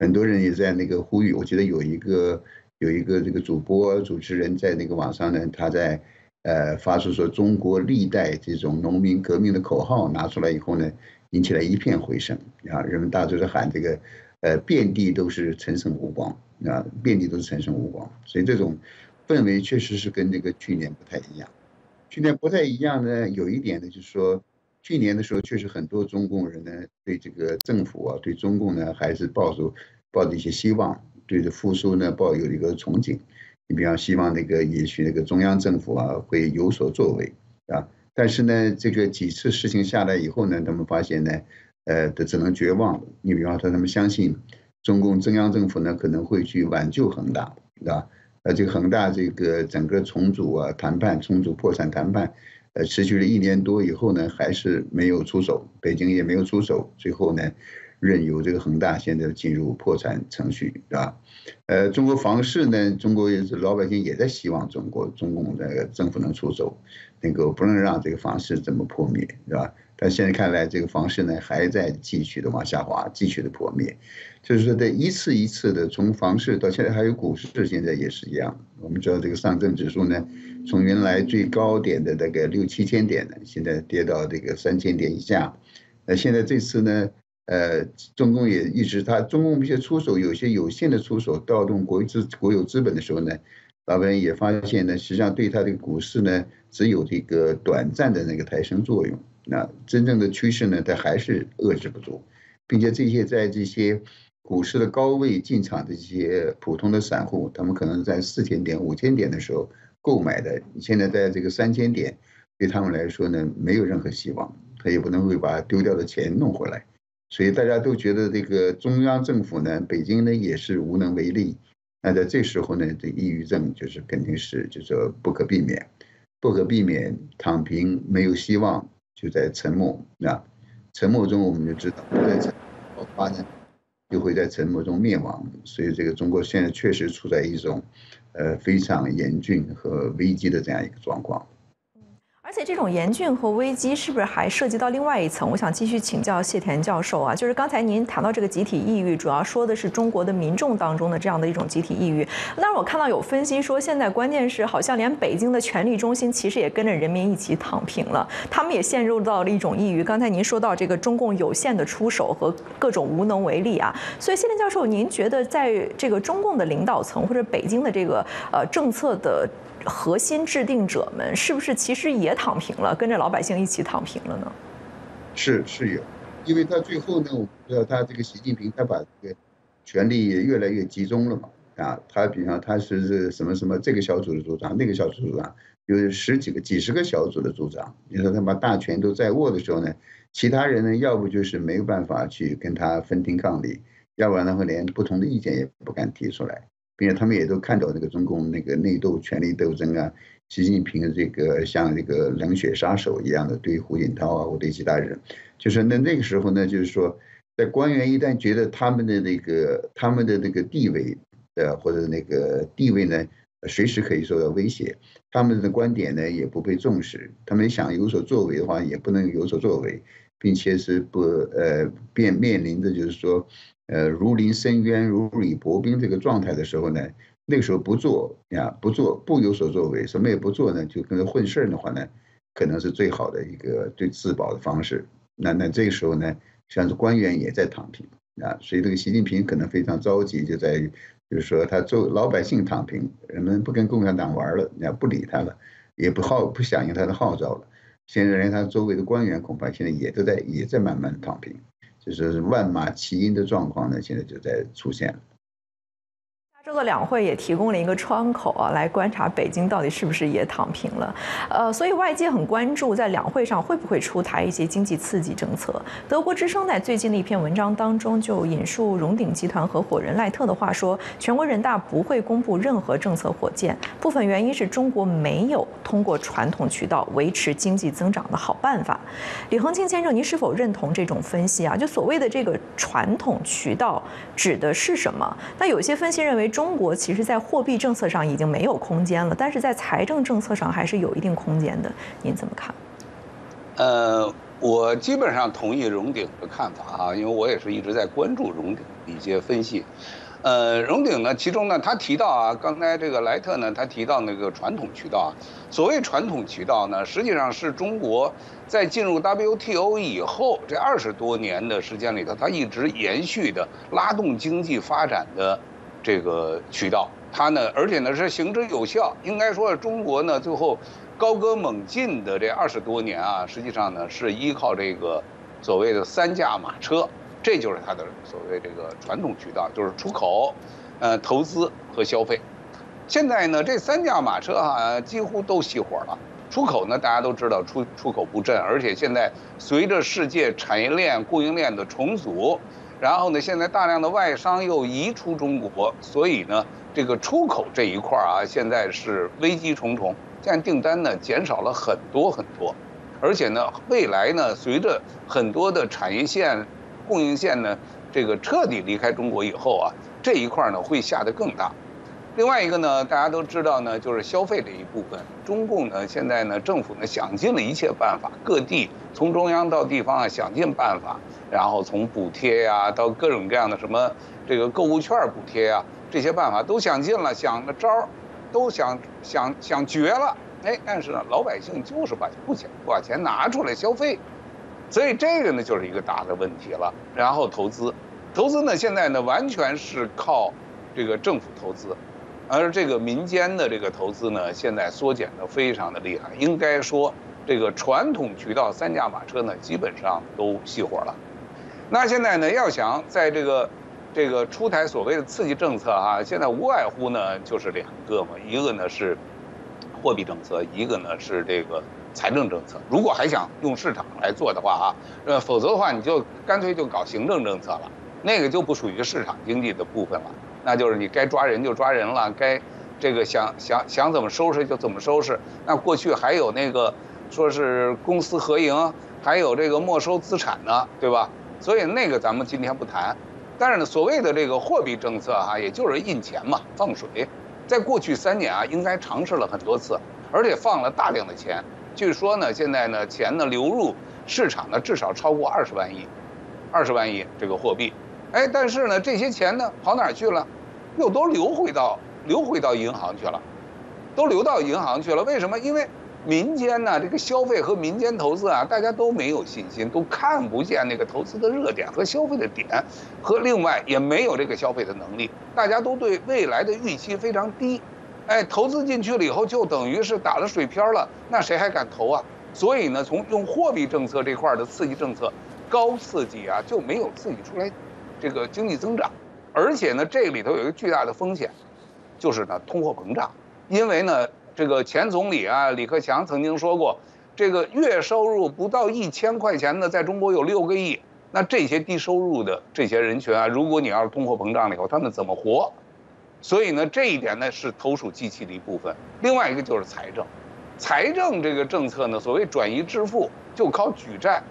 很多人也在那个呼吁，我记得有一个有一个这个主播主持人在那个网上呢，他在呃发出说中国历代这种农民革命的口号拿出来以后呢。引起了一片回声啊！人们大都是喊这个，呃，遍地都是陈胜吴广啊，遍地都是陈胜吴广，所以这种氛围确实是跟这个去年不太一样。去年不太一样呢，有一点呢，就是说，去年的时候确实很多中共人呢，对这个政府啊，对中共呢，还是抱着抱着一些希望，对着复苏呢，抱有一个憧憬。你比方希望那个也许那个中央政府啊，会有所作为啊。但是呢，这个几次事情下来以后呢，他们发现呢，呃，都只能绝望。你比方说，他们相信中共中央政府呢可能会去挽救恒大，对吧？呃，这个恒大这个整个重组啊、谈判、重组破产谈判，呃，持续了一年多以后呢，还是没有出手，北京也没有出手，最后呢。任由这个恒大现在进入破产程序，是吧？呃，中国房市呢，中国也是老百姓也在希望中国中共的政府能出手，能够不能让这个房市这么破灭，是吧？但现在看来，这个房市呢还在继续的往下滑，继续的破灭，就是说，在一次一次的从房市到现在还有股市，现在也是一样。我们知道这个上证指数呢，从原来最高点的那个六七千点呢，现在跌到这个三千点以下。那现在这次呢？呃，中共也一直，他中共一些出手，有些有限的出手，调动国资国有资本的时候呢，老百姓也发现呢，实际上对他的股市呢，只有这个短暂的那个抬升作用，那真正的趋势呢，它还是遏制不住，并且这些在这些股市的高位进场的这些普通的散户，他们可能在四千点、五千点的时候购买的，现在在这个三千点，对他们来说呢，没有任何希望，他也不能会把丢掉的钱弄回来。所以大家都觉得这个中央政府呢，北京呢也是无能为力。那在这时候呢，这抑郁症就是肯定是就是说不可避免，不可避免躺平没有希望，就在沉默啊，沉默中我们就知道不在沉默发展，就会在沉默中灭亡。所以这个中国现在确实处在一种呃非常严峻和危机的这样一个状况。而且这种严峻和危机是不是还涉及到另外一层？我想继续请教谢田教授啊，就是刚才您谈到这个集体抑郁，主要说的是中国的民众当中的这样的一种集体抑郁。但是我看到有分析说，现在关键是好像连北京的权力中心其实也跟着人民一起躺平了，他们也陷入到了一种抑郁。刚才您说到这个中共有限的出手和各种无能为力啊，所以谢田教授，您觉得在这个中共的领导层或者北京的这个呃政策的？核心制定者们是不是其实也躺平了，跟着老百姓一起躺平了呢？是是有，因为他最后呢，我知道他这个习近平他把这个权力也越来越集中了嘛，啊，他比方他是是什么什么这个小组的组长，那个小组组长，有十几个、几十个小组的组长，你说他把大权都在握的时候呢，其他人呢，要不就是没有办法去跟他分庭抗礼，要不然的话连不同的意见也不敢提出来。并且他们也都看到那个中共那个内斗、权力斗争啊，习近平这个像这个冷血杀手一样的对胡锦涛啊，或对其他人，就是那那个时候呢，就是说，在官员一旦觉得他们的那个他们的那个地位，呃，或者那个地位呢，随时可以受到威胁，他们的观点呢也不被重视，他们想有所作为的话也不能有所作为，并且是不呃面面临的就是说。呃，如临深渊、如履薄冰这个状态的时候呢，那个时候不做呀，不做，不有所作为，什么也不做呢，就跟着混事儿的话呢，可能是最好的一个对自保的方式。那那这个时候呢，像是官员也在躺平啊，所以这个习近平可能非常着急，就在于就是说他做老百姓躺平，人们不跟共产党玩了，那不理他了，也不号不响应他的号召了。现在连他周围的官员恐怕现在也都在也在慢慢躺平。就是万马齐喑的状况呢，现在就在出现了。这个两会也提供了一个窗口啊，来观察北京到底是不是也躺平了。呃，所以外界很关注在两会上会不会出台一些经济刺激政策。德国之声在最近的一篇文章当中就引述荣鼎集团合伙人赖特的话说，全国人大不会公布任何政策火箭，部分原因是中国没有通过传统渠道维持经济增长的好办法。李恒清先生，您是否认同这种分析啊？就所谓的这个传统渠道指的是什么？那有些分析认为。中国其实，在货币政策上已经没有空间了，但是在财政政策上还是有一定空间的。您怎么看？呃，我基本上同意荣鼎的看法啊，因为我也是一直在关注荣鼎的一些分析。呃，荣鼎呢，其中呢，他提到啊，刚才这个莱特呢，他提到那个传统渠道啊，所谓传统渠道呢，实际上是中国在进入 WTO 以后这二十多年的时间里头，它一直延续的拉动经济发展的。这个渠道，它呢，而且呢是行之有效。应该说，中国呢最后高歌猛进的这二十多年啊，实际上呢是依靠这个所谓的三驾马车，这就是它的所谓这个传统渠道，就是出口、呃投资和消费。现在呢，这三驾马车啊几乎都熄火了。出口呢，大家都知道出出口不振，而且现在随着世界产业链供应链的重组，然后呢，现在大量的外商又移出中国，所以呢，这个出口这一块啊，现在是危机重重，现在订单呢减少了很多很多，而且呢，未来呢，随着很多的产业线、供应线呢，这个彻底离开中国以后啊，这一块呢会下得更大。另外一个呢，大家都知道呢，就是消费这一部分。中共呢，现在呢，政府呢想尽了一切办法，各地从中央到地方啊，想尽办法，然后从补贴呀，到各种各样的什么这个购物券补贴呀，这些办法都想尽了，想了招儿，都想想想绝了。哎，但是呢，老百姓就是把不钱不把钱拿出来消费，所以这个呢就是一个大的问题了。然后投资，投资呢现在呢完全是靠这个政府投资。而这个民间的这个投资呢，现在缩减的非常的厉害。应该说，这个传统渠道三驾马车呢，基本上都熄火了。那现在呢，要想在这个这个出台所谓的刺激政策啊，现在无外乎呢就是两个嘛，一个呢是货币政策，一个呢是这个财政政策。如果还想用市场来做的话啊，呃，否则的话你就干脆就搞行政政策了，那个就不属于市场经济的部分了。那就是你该抓人就抓人了，该这个想想想怎么收拾就怎么收拾。那过去还有那个说是公私合营，还有这个没收资产呢，对吧？所以那个咱们今天不谈。但是呢，所谓的这个货币政策哈，也就是印钱嘛，放水。在过去三年啊，应该尝试了很多次，而且放了大量的钱。据说呢，现在呢，钱呢流入市场呢，至少超过二十万亿，二十万亿这个货币。哎，但是呢，这些钱呢跑哪儿去了？又都流回到流回到银行去了，都流到银行去了。为什么？因为民间呢，这个消费和民间投资啊，大家都没有信心，都看不见那个投资的热点和消费的点，和另外也没有这个消费的能力，大家都对未来的预期非常低。哎，投资进去了以后，就等于是打了水漂了，那谁还敢投啊？所以呢，从用货币政策这块的刺激政策，高刺激啊，就没有刺激出来这个经济增长。而且呢，这里头有一个巨大的风险，就是呢通货膨胀。因为呢，这个前总理啊李克强曾经说过，这个月收入不到一千块钱的，在中国有六个亿。那这些低收入的这些人群啊，如果你要是通货膨胀了以后，他们怎么活？所以呢，这一点呢是投鼠忌器的一部分。另外一个就是财政，财政这个政策呢，所谓转移支付就靠举债。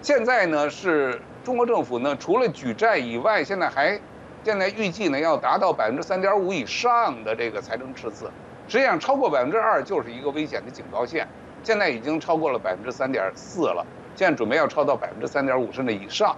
现在呢，是中国政府呢，除了举债以外，现在还。现在预计呢，要达到百分之三点五以上的这个财政赤字，实际上超过百分之二就是一个危险的警告线。现在已经超过了百分之三点四了，现在准备要超到百分之三点五甚至以上。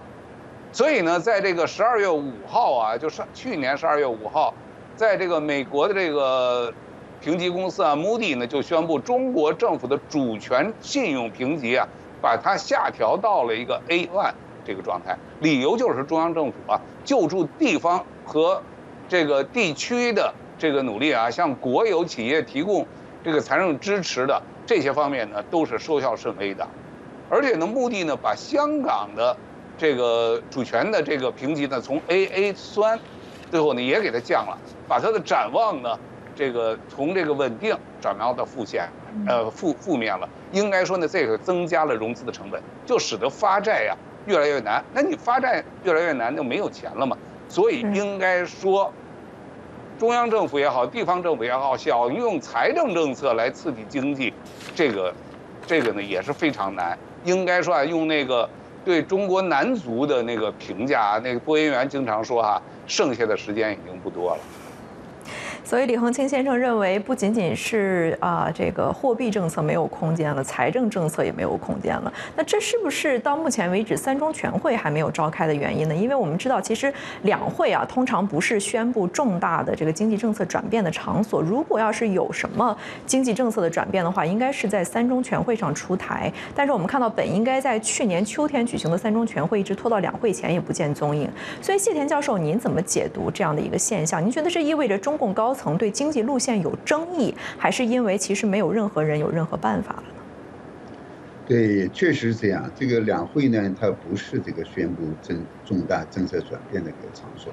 所以呢，在这个十二月五号啊，就是去年十二月五号，在这个美国的这个评级公司啊，Moody 呢就宣布中国政府的主权信用评级啊，把它下调到了一个 A one。这个状态，理由就是中央政府啊救助地方和这个地区的这个努力啊，向国有企业提供这个财政支持的这些方面呢，都是收效甚微的。而且呢，目的呢，把香港的这个主权的这个评级呢，从 AA 酸，最后呢也给它降了，把它的展望呢，这个从这个稳定转到到负线，呃负负面了。应该说呢，这个增加了融资的成本，就使得发债呀。越来越难，那你发债越来越难，就没有钱了嘛。所以应该说，中央政府也好，地方政府也好，想用财政政策来刺激经济，这个，这个呢也是非常难。应该说啊，用那个对中国男足的那个评价，那个播音员经常说哈，剩下的时间已经不多了。所以李恒清先生认为，不仅仅是啊这个货币政策没有空间了，财政政策也没有空间了。那这是不是到目前为止三中全会还没有召开的原因呢？因为我们知道，其实两会啊通常不是宣布重大的这个经济政策转变的场所。如果要是有什么经济政策的转变的话，应该是在三中全会上出台。但是我们看到，本应该在去年秋天举行的三中全会一直拖到两会前也不见踪影。所以谢田教授，您怎么解读这样的一个现象？您觉得这意味着中共高？曾对经济路线有争议，还是因为其实没有任何人有任何办法了呢？对，确实是这样。这个两会呢，它不是这个宣布政重大政策转变的一个场所。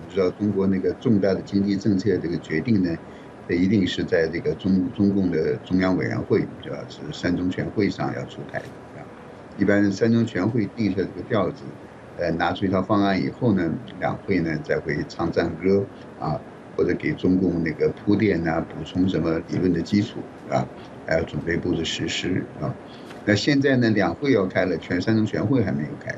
你知道，中国那个重大的经济政策这个决定呢，这一定是在这个中中共的中央委员会，主要？是三中全会上要出台的。一般三中全会定下这个调子，呃，拿出一套方案以后呢，两会呢再会唱赞歌啊，或者给中共那个铺垫啊，补充什么理论的基础啊，还要准备布置实施啊。那现在呢，两会要开了，全三中全会还没有开，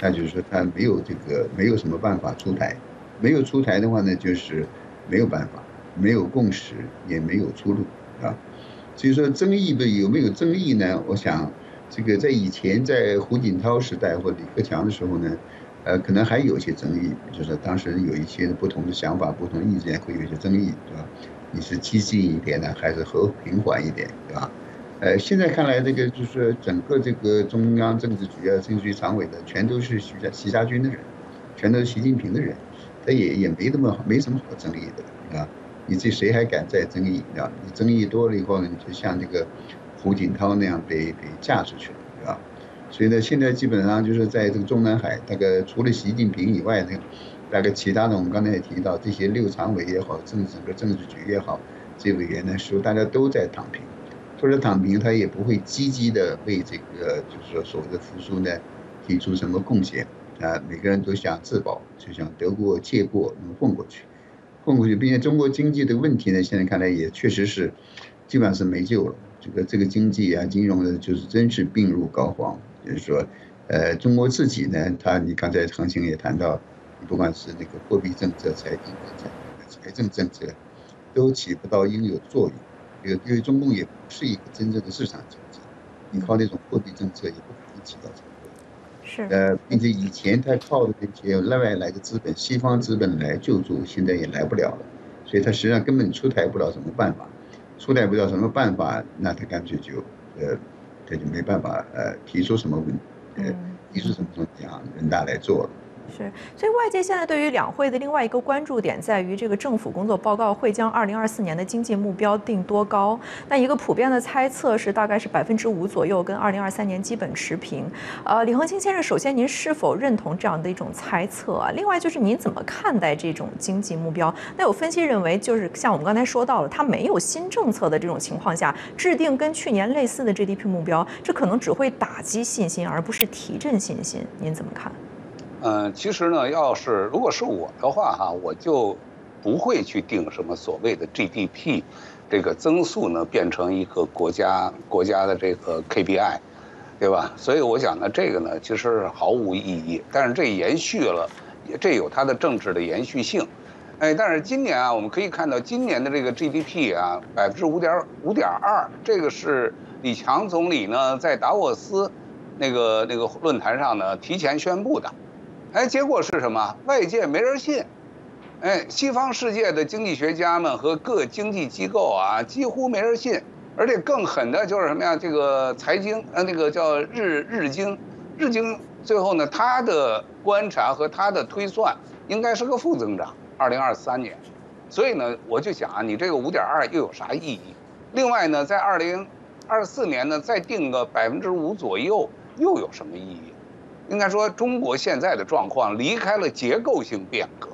那就是说他没有这个没有什么办法出台，没有出台的话呢，就是没有办法。没有共识，也没有出路啊。所以说，争议的有没有争议呢？我想，这个在以前在胡锦涛时代或李克强的时候呢，呃，可能还有一些争议，就是当时有一些不同的想法、不同意见，会有一些争议，对吧？你是激进一点呢，还是和平缓一点，对吧？呃，现在看来，这个就是整个这个中央政治局啊、政治局常委的，全都是徐家、徐家军的人，全都是习近平的人，他也也没那么没什么好争议的，啊。你这谁还敢再争议啊？你争议多了以后呢，你就像这个胡锦涛那样被被架出去了，所以呢，现在基本上就是在这个中南海，大概除了习近平以外呢，大概其他的我们刚才也提到，这些六常委也好，政整个政治局也好，这委员呢，说大家都在躺平，或者躺平，他也不会积极的为这个就是说所谓的复苏呢提出什么贡献啊，每个人都想自保，就想得过且过，能混过去。混过去，并且中国经济的问题呢，现在看来也确实是，基本上是没救了。这个这个经济啊，金融的，就是真是病入膏肓。就是说，呃，中国自己呢，他你刚才行情也谈到，不管是那个货币政策、财政政策、财政政策，都起不到应有的作用。因为因为中共也不是一个真正的市场经济，你靠那种货币政策也不可能起到作用。是呃，并且以前他靠的那些外来的资本，西方资本来救助，现在也来不了了，所以他实际上根本出台不了什么办法，出台不了什么办法，那他干脆就呃，他就没办法呃提出什么问，呃提出什么东西啊人大来做了。是，所以外界现在对于两会的另外一个关注点在于，这个政府工作报告会将二零二四年的经济目标定多高？那一个普遍的猜测是，大概是百分之五左右，跟二零二三年基本持平。呃，李恒清先生，首先您是否认同这样的一种猜测啊？另外就是您怎么看待这种经济目标？那有分析认为，就是像我们刚才说到了，它没有新政策的这种情况下，制定跟去年类似的 GDP 目标，这可能只会打击信心，而不是提振信心。您怎么看？嗯，其实呢，要是如果是我的话哈，我就不会去定什么所谓的 GDP 这个增速呢，变成一个国家国家的这个 KPI，对吧？所以我想呢，这个呢其实毫无意义。但是这延续了，这有它的政治的延续性。哎，但是今年啊，我们可以看到今年的这个 GDP 啊，百分之五点五点二，这个是李强总理呢在达沃斯那个那个论坛上呢提前宣布的。哎，结果是什么？外界没人信，哎，西方世界的经济学家们和各经济机构啊，几乎没人信。而且更狠的就是什么呀？这个财经，呃，那个叫日日经，日经最后呢，他的观察和他的推算应该是个负增长，二零二三年。所以呢，我就想啊，你这个五点二又有啥意义？另外呢，在二零二四年呢，再定个百分之五左右，又有什么意义？应该说，中国现在的状况离开了结构性变革，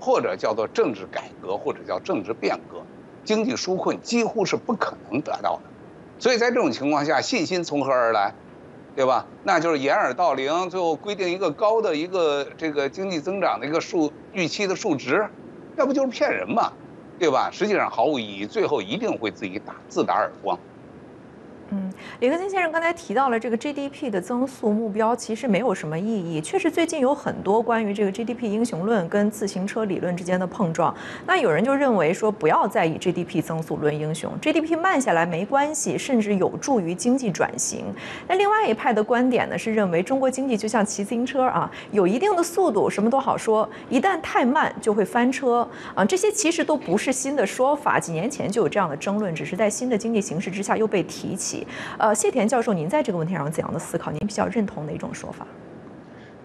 或者叫做政治改革，或者叫政治变革，经济纾困几乎是不可能得到的。所以在这种情况下，信心从何而来？对吧？那就是掩耳盗铃，最后规定一个高的一个这个经济增长的一个数预期的数值，那不就是骗人嘛，对吧？实际上毫无意义，最后一定会自己打自打耳光。嗯，李克勤先生刚才提到了这个 GDP 的增速目标，其实没有什么意义。确实，最近有很多关于这个 GDP 英雄论跟自行车理论之间的碰撞。那有人就认为说，不要再以 GDP 增速论英雄，GDP 慢下来没关系，甚至有助于经济转型。那另外一派的观点呢，是认为中国经济就像骑自行车啊，有一定的速度，什么都好说；一旦太慢，就会翻车啊。这些其实都不是新的说法，几年前就有这样的争论，只是在新的经济形势之下又被提起。呃，谢田教授，您在这个问题上怎样的思考？您比较认同哪种说法？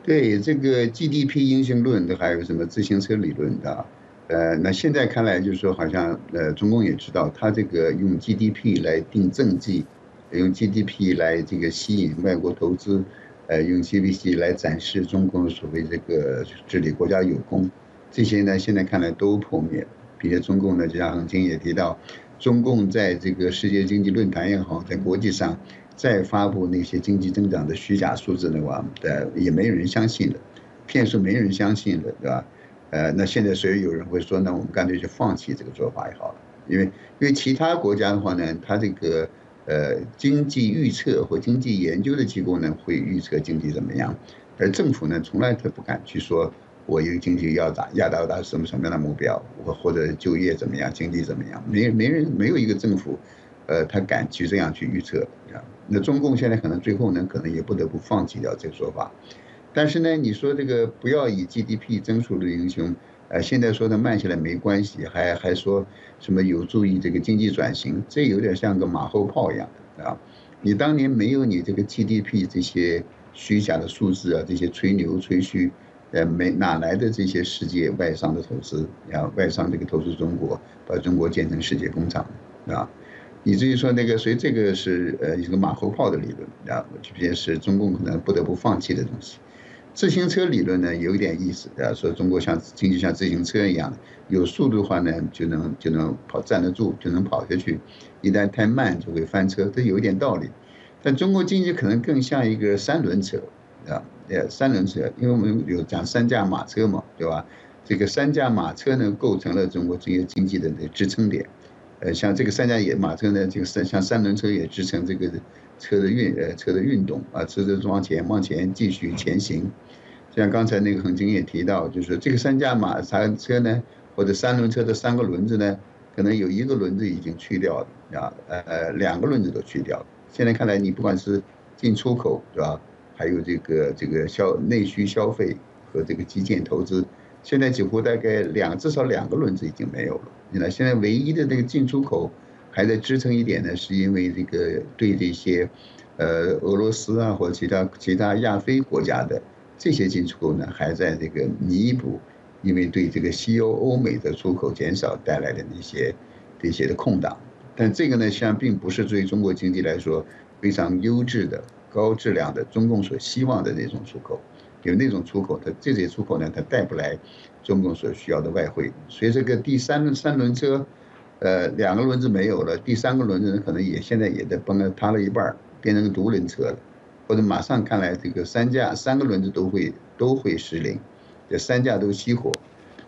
对这个 GDP 英雄论的，还有什么自行车理论的？呃，那现在看来就是说，好像呃，中共也知道，他这个用 GDP 来定政绩，用 GDP 来这个吸引外国投资，呃，用 GDP 来展示中共所谓这个治理国家有功，这些呢，现在看来都破灭了并且中共呢，就像恒清也提到，中共在这个世界经济论坛也好，在国际上再发布那些经济增长的虚假数字的话，呃，也没有人相信的，骗术没人相信的，对吧？呃，那现在所以有人会说，那我们干脆就放弃这个做法也好了，因为因为其他国家的话呢，它这个呃经济预测或经济研究的机构呢，会预测经济怎么样，而政府呢，从来都不敢去说。我一个经济要达要达到什么什么样的目标，或或者就业怎么样，经济怎么样？没没人没有一个政府，呃，他敢去这样去预测。那中共现在可能最后呢，可能也不得不放弃掉这个说法。但是呢，你说这个不要以 GDP 增速的英雄，呃，现在说的慢下来没关系，还还说什么有助于这个经济转型，这有点像个马后炮一样的啊。你当年没有你这个 GDP 这些虚假的数字啊，这些吹牛吹嘘。呃，没哪来的这些世界外商的投资？啊，外商这个投资中国，把中国建成世界工厂，啊，以至于说那个，所以这个是呃一个马后炮的理论，啊，这边是中共可能不得不放弃的东西。自行车理论呢，有一点意思，啊，说中国像经济像自行车一样，有速度的话呢，就能就能跑站得住，就能跑下去；一旦太慢，就会翻车，这有一点道理。但中国经济可能更像一个三轮车。啊，呃，三轮车，因为我们有讲三驾马车嘛，对吧？这个三驾马车呢，构成了中国这些经济的这支撑点。呃，像这个三驾也马车呢，就是像三轮车也支撑这个车的运呃车的运动啊，车子往前往前继续前行。像刚才那个恒经也提到，就是这个三驾马三车呢，或者三轮车的三个轮子呢，可能有一个轮子已经去掉了啊，呃，两个轮子都去掉了。现在看来，你不管是进出口，对吧？还有这个这个消内需消费和这个基建投资，现在几乎大概两至少两个轮子已经没有了。你看现在唯一的这个进出口还在支撑一点呢，是因为这个对这些，呃俄罗斯啊或者其他其他亚非国家的这些进出口呢，还在这个弥补，因为对这个西欧欧美的出口减少带来的那些这些的空档。但这个呢，实际上并不是对中国经济来说非常优质的。高质量的中共所希望的那种出口，有那种出口，它这些出口呢，它带不来中共所需要的外汇。所以这个第三三轮车，呃，两个轮子没有了，第三个轮子，可能也现在也在崩了，塌了一半，变成独轮车了，或者马上看来这个三架三个轮子都会都会失灵，这三架都熄火，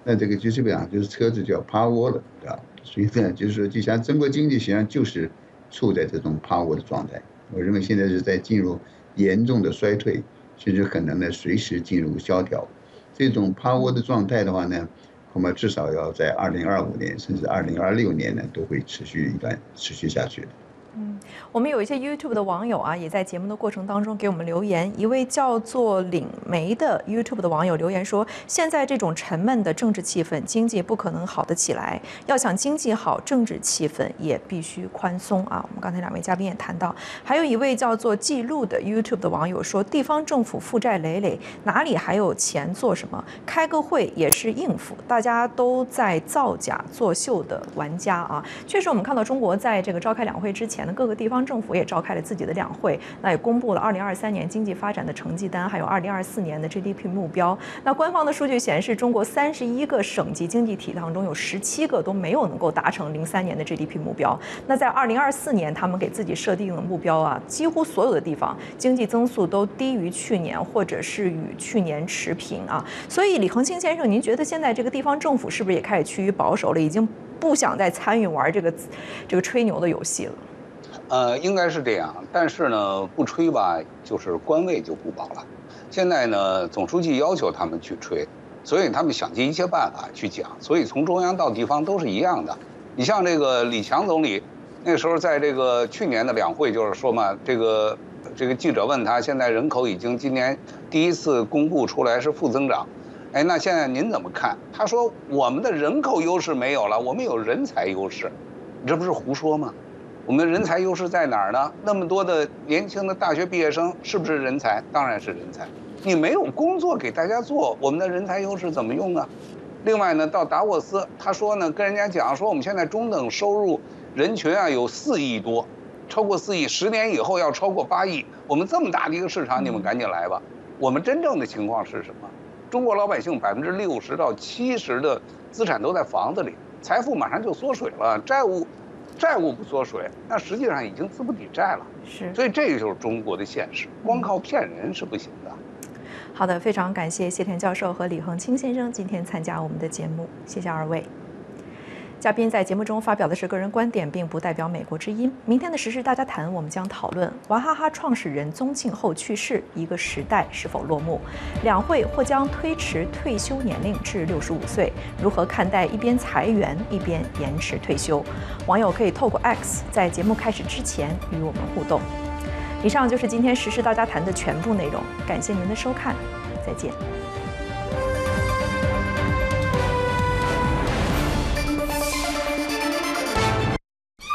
那这个就基本上就是车子就要趴窝了，对吧？所以呢，就是说，就像中国经济实际上就是处在这种趴窝的状态。我认为现在是在进入严重的衰退，甚至可能呢随时进入萧条。这种趴窝的状态的话呢，恐怕至少要在二零二五年甚至二零二六年呢都会持续一段持续下去的。嗯，我们有一些 YouTube 的网友啊，也在节目的过程当中给我们留言。一位叫做领梅的 YouTube 的网友留言说：“现在这种沉闷的政治气氛，经济不可能好得起来。要想经济好，政治气氛也必须宽松啊。”我们刚才两位嘉宾也谈到。还有一位叫做记录的 YouTube 的网友说：“地方政府负债累累，哪里还有钱做什么？开个会也是应付，大家都在造假作秀的玩家啊。”确实，我们看到中国在这个召开两会之前。各个地方政府也召开了自己的两会，那也公布了二零二三年经济发展的成绩单，还有二零二四年的 GDP 目标。那官方的数据显示，中国三十一个省级经济体当中，有十七个都没有能够达成零三年的 GDP 目标。那在二零二四年，他们给自己设定的目标啊，几乎所有的地方经济增速都低于去年，或者是与去年持平啊。所以，李恒清先生，您觉得现在这个地方政府是不是也开始趋于保守了，已经不想再参与玩这个这个吹牛的游戏了？呃，应该是这样，但是呢，不吹吧，就是官位就不保了。现在呢，总书记要求他们去吹，所以他们想尽一切办法去讲。所以从中央到地方都是一样的。你像这个李强总理，那时候在这个去年的两会，就是说嘛，这个这个记者问他，现在人口已经今年第一次公布出来是负增长，哎，那现在您怎么看？他说我们的人口优势没有了，我们有人才优势，你这不是胡说吗？我们的人才优势在哪儿呢？那么多的年轻的大学毕业生是不是人才？当然是人才。你没有工作给大家做，我们的人才优势怎么用啊？另外呢，到达沃斯，他说呢，跟人家讲说，我们现在中等收入人群啊有四亿多，超过四亿，十年以后要超过八亿。我们这么大的一个市场，你们赶紧来吧。我们真正的情况是什么？中国老百姓百分之六十到七十的资产都在房子里，财富马上就缩水了，债务债务不缩水，那实际上已经资不抵债了。是，所以这个就是中国的现实，光靠骗人是不行的。好的，非常感谢谢田教授和李恒清先生今天参加我们的节目，谢谢二位。嘉宾在节目中发表的是个人观点，并不代表美国之音。明天的时事大家谈，我们将讨论娃哈哈创始人宗庆后去世，一个时代是否落幕？两会或将推迟退休年龄至六十五岁，如何看待一边裁员一边延迟退休？网友可以透过 X 在节目开始之前与我们互动。以上就是今天时事大家谈的全部内容，感谢您的收看，再见。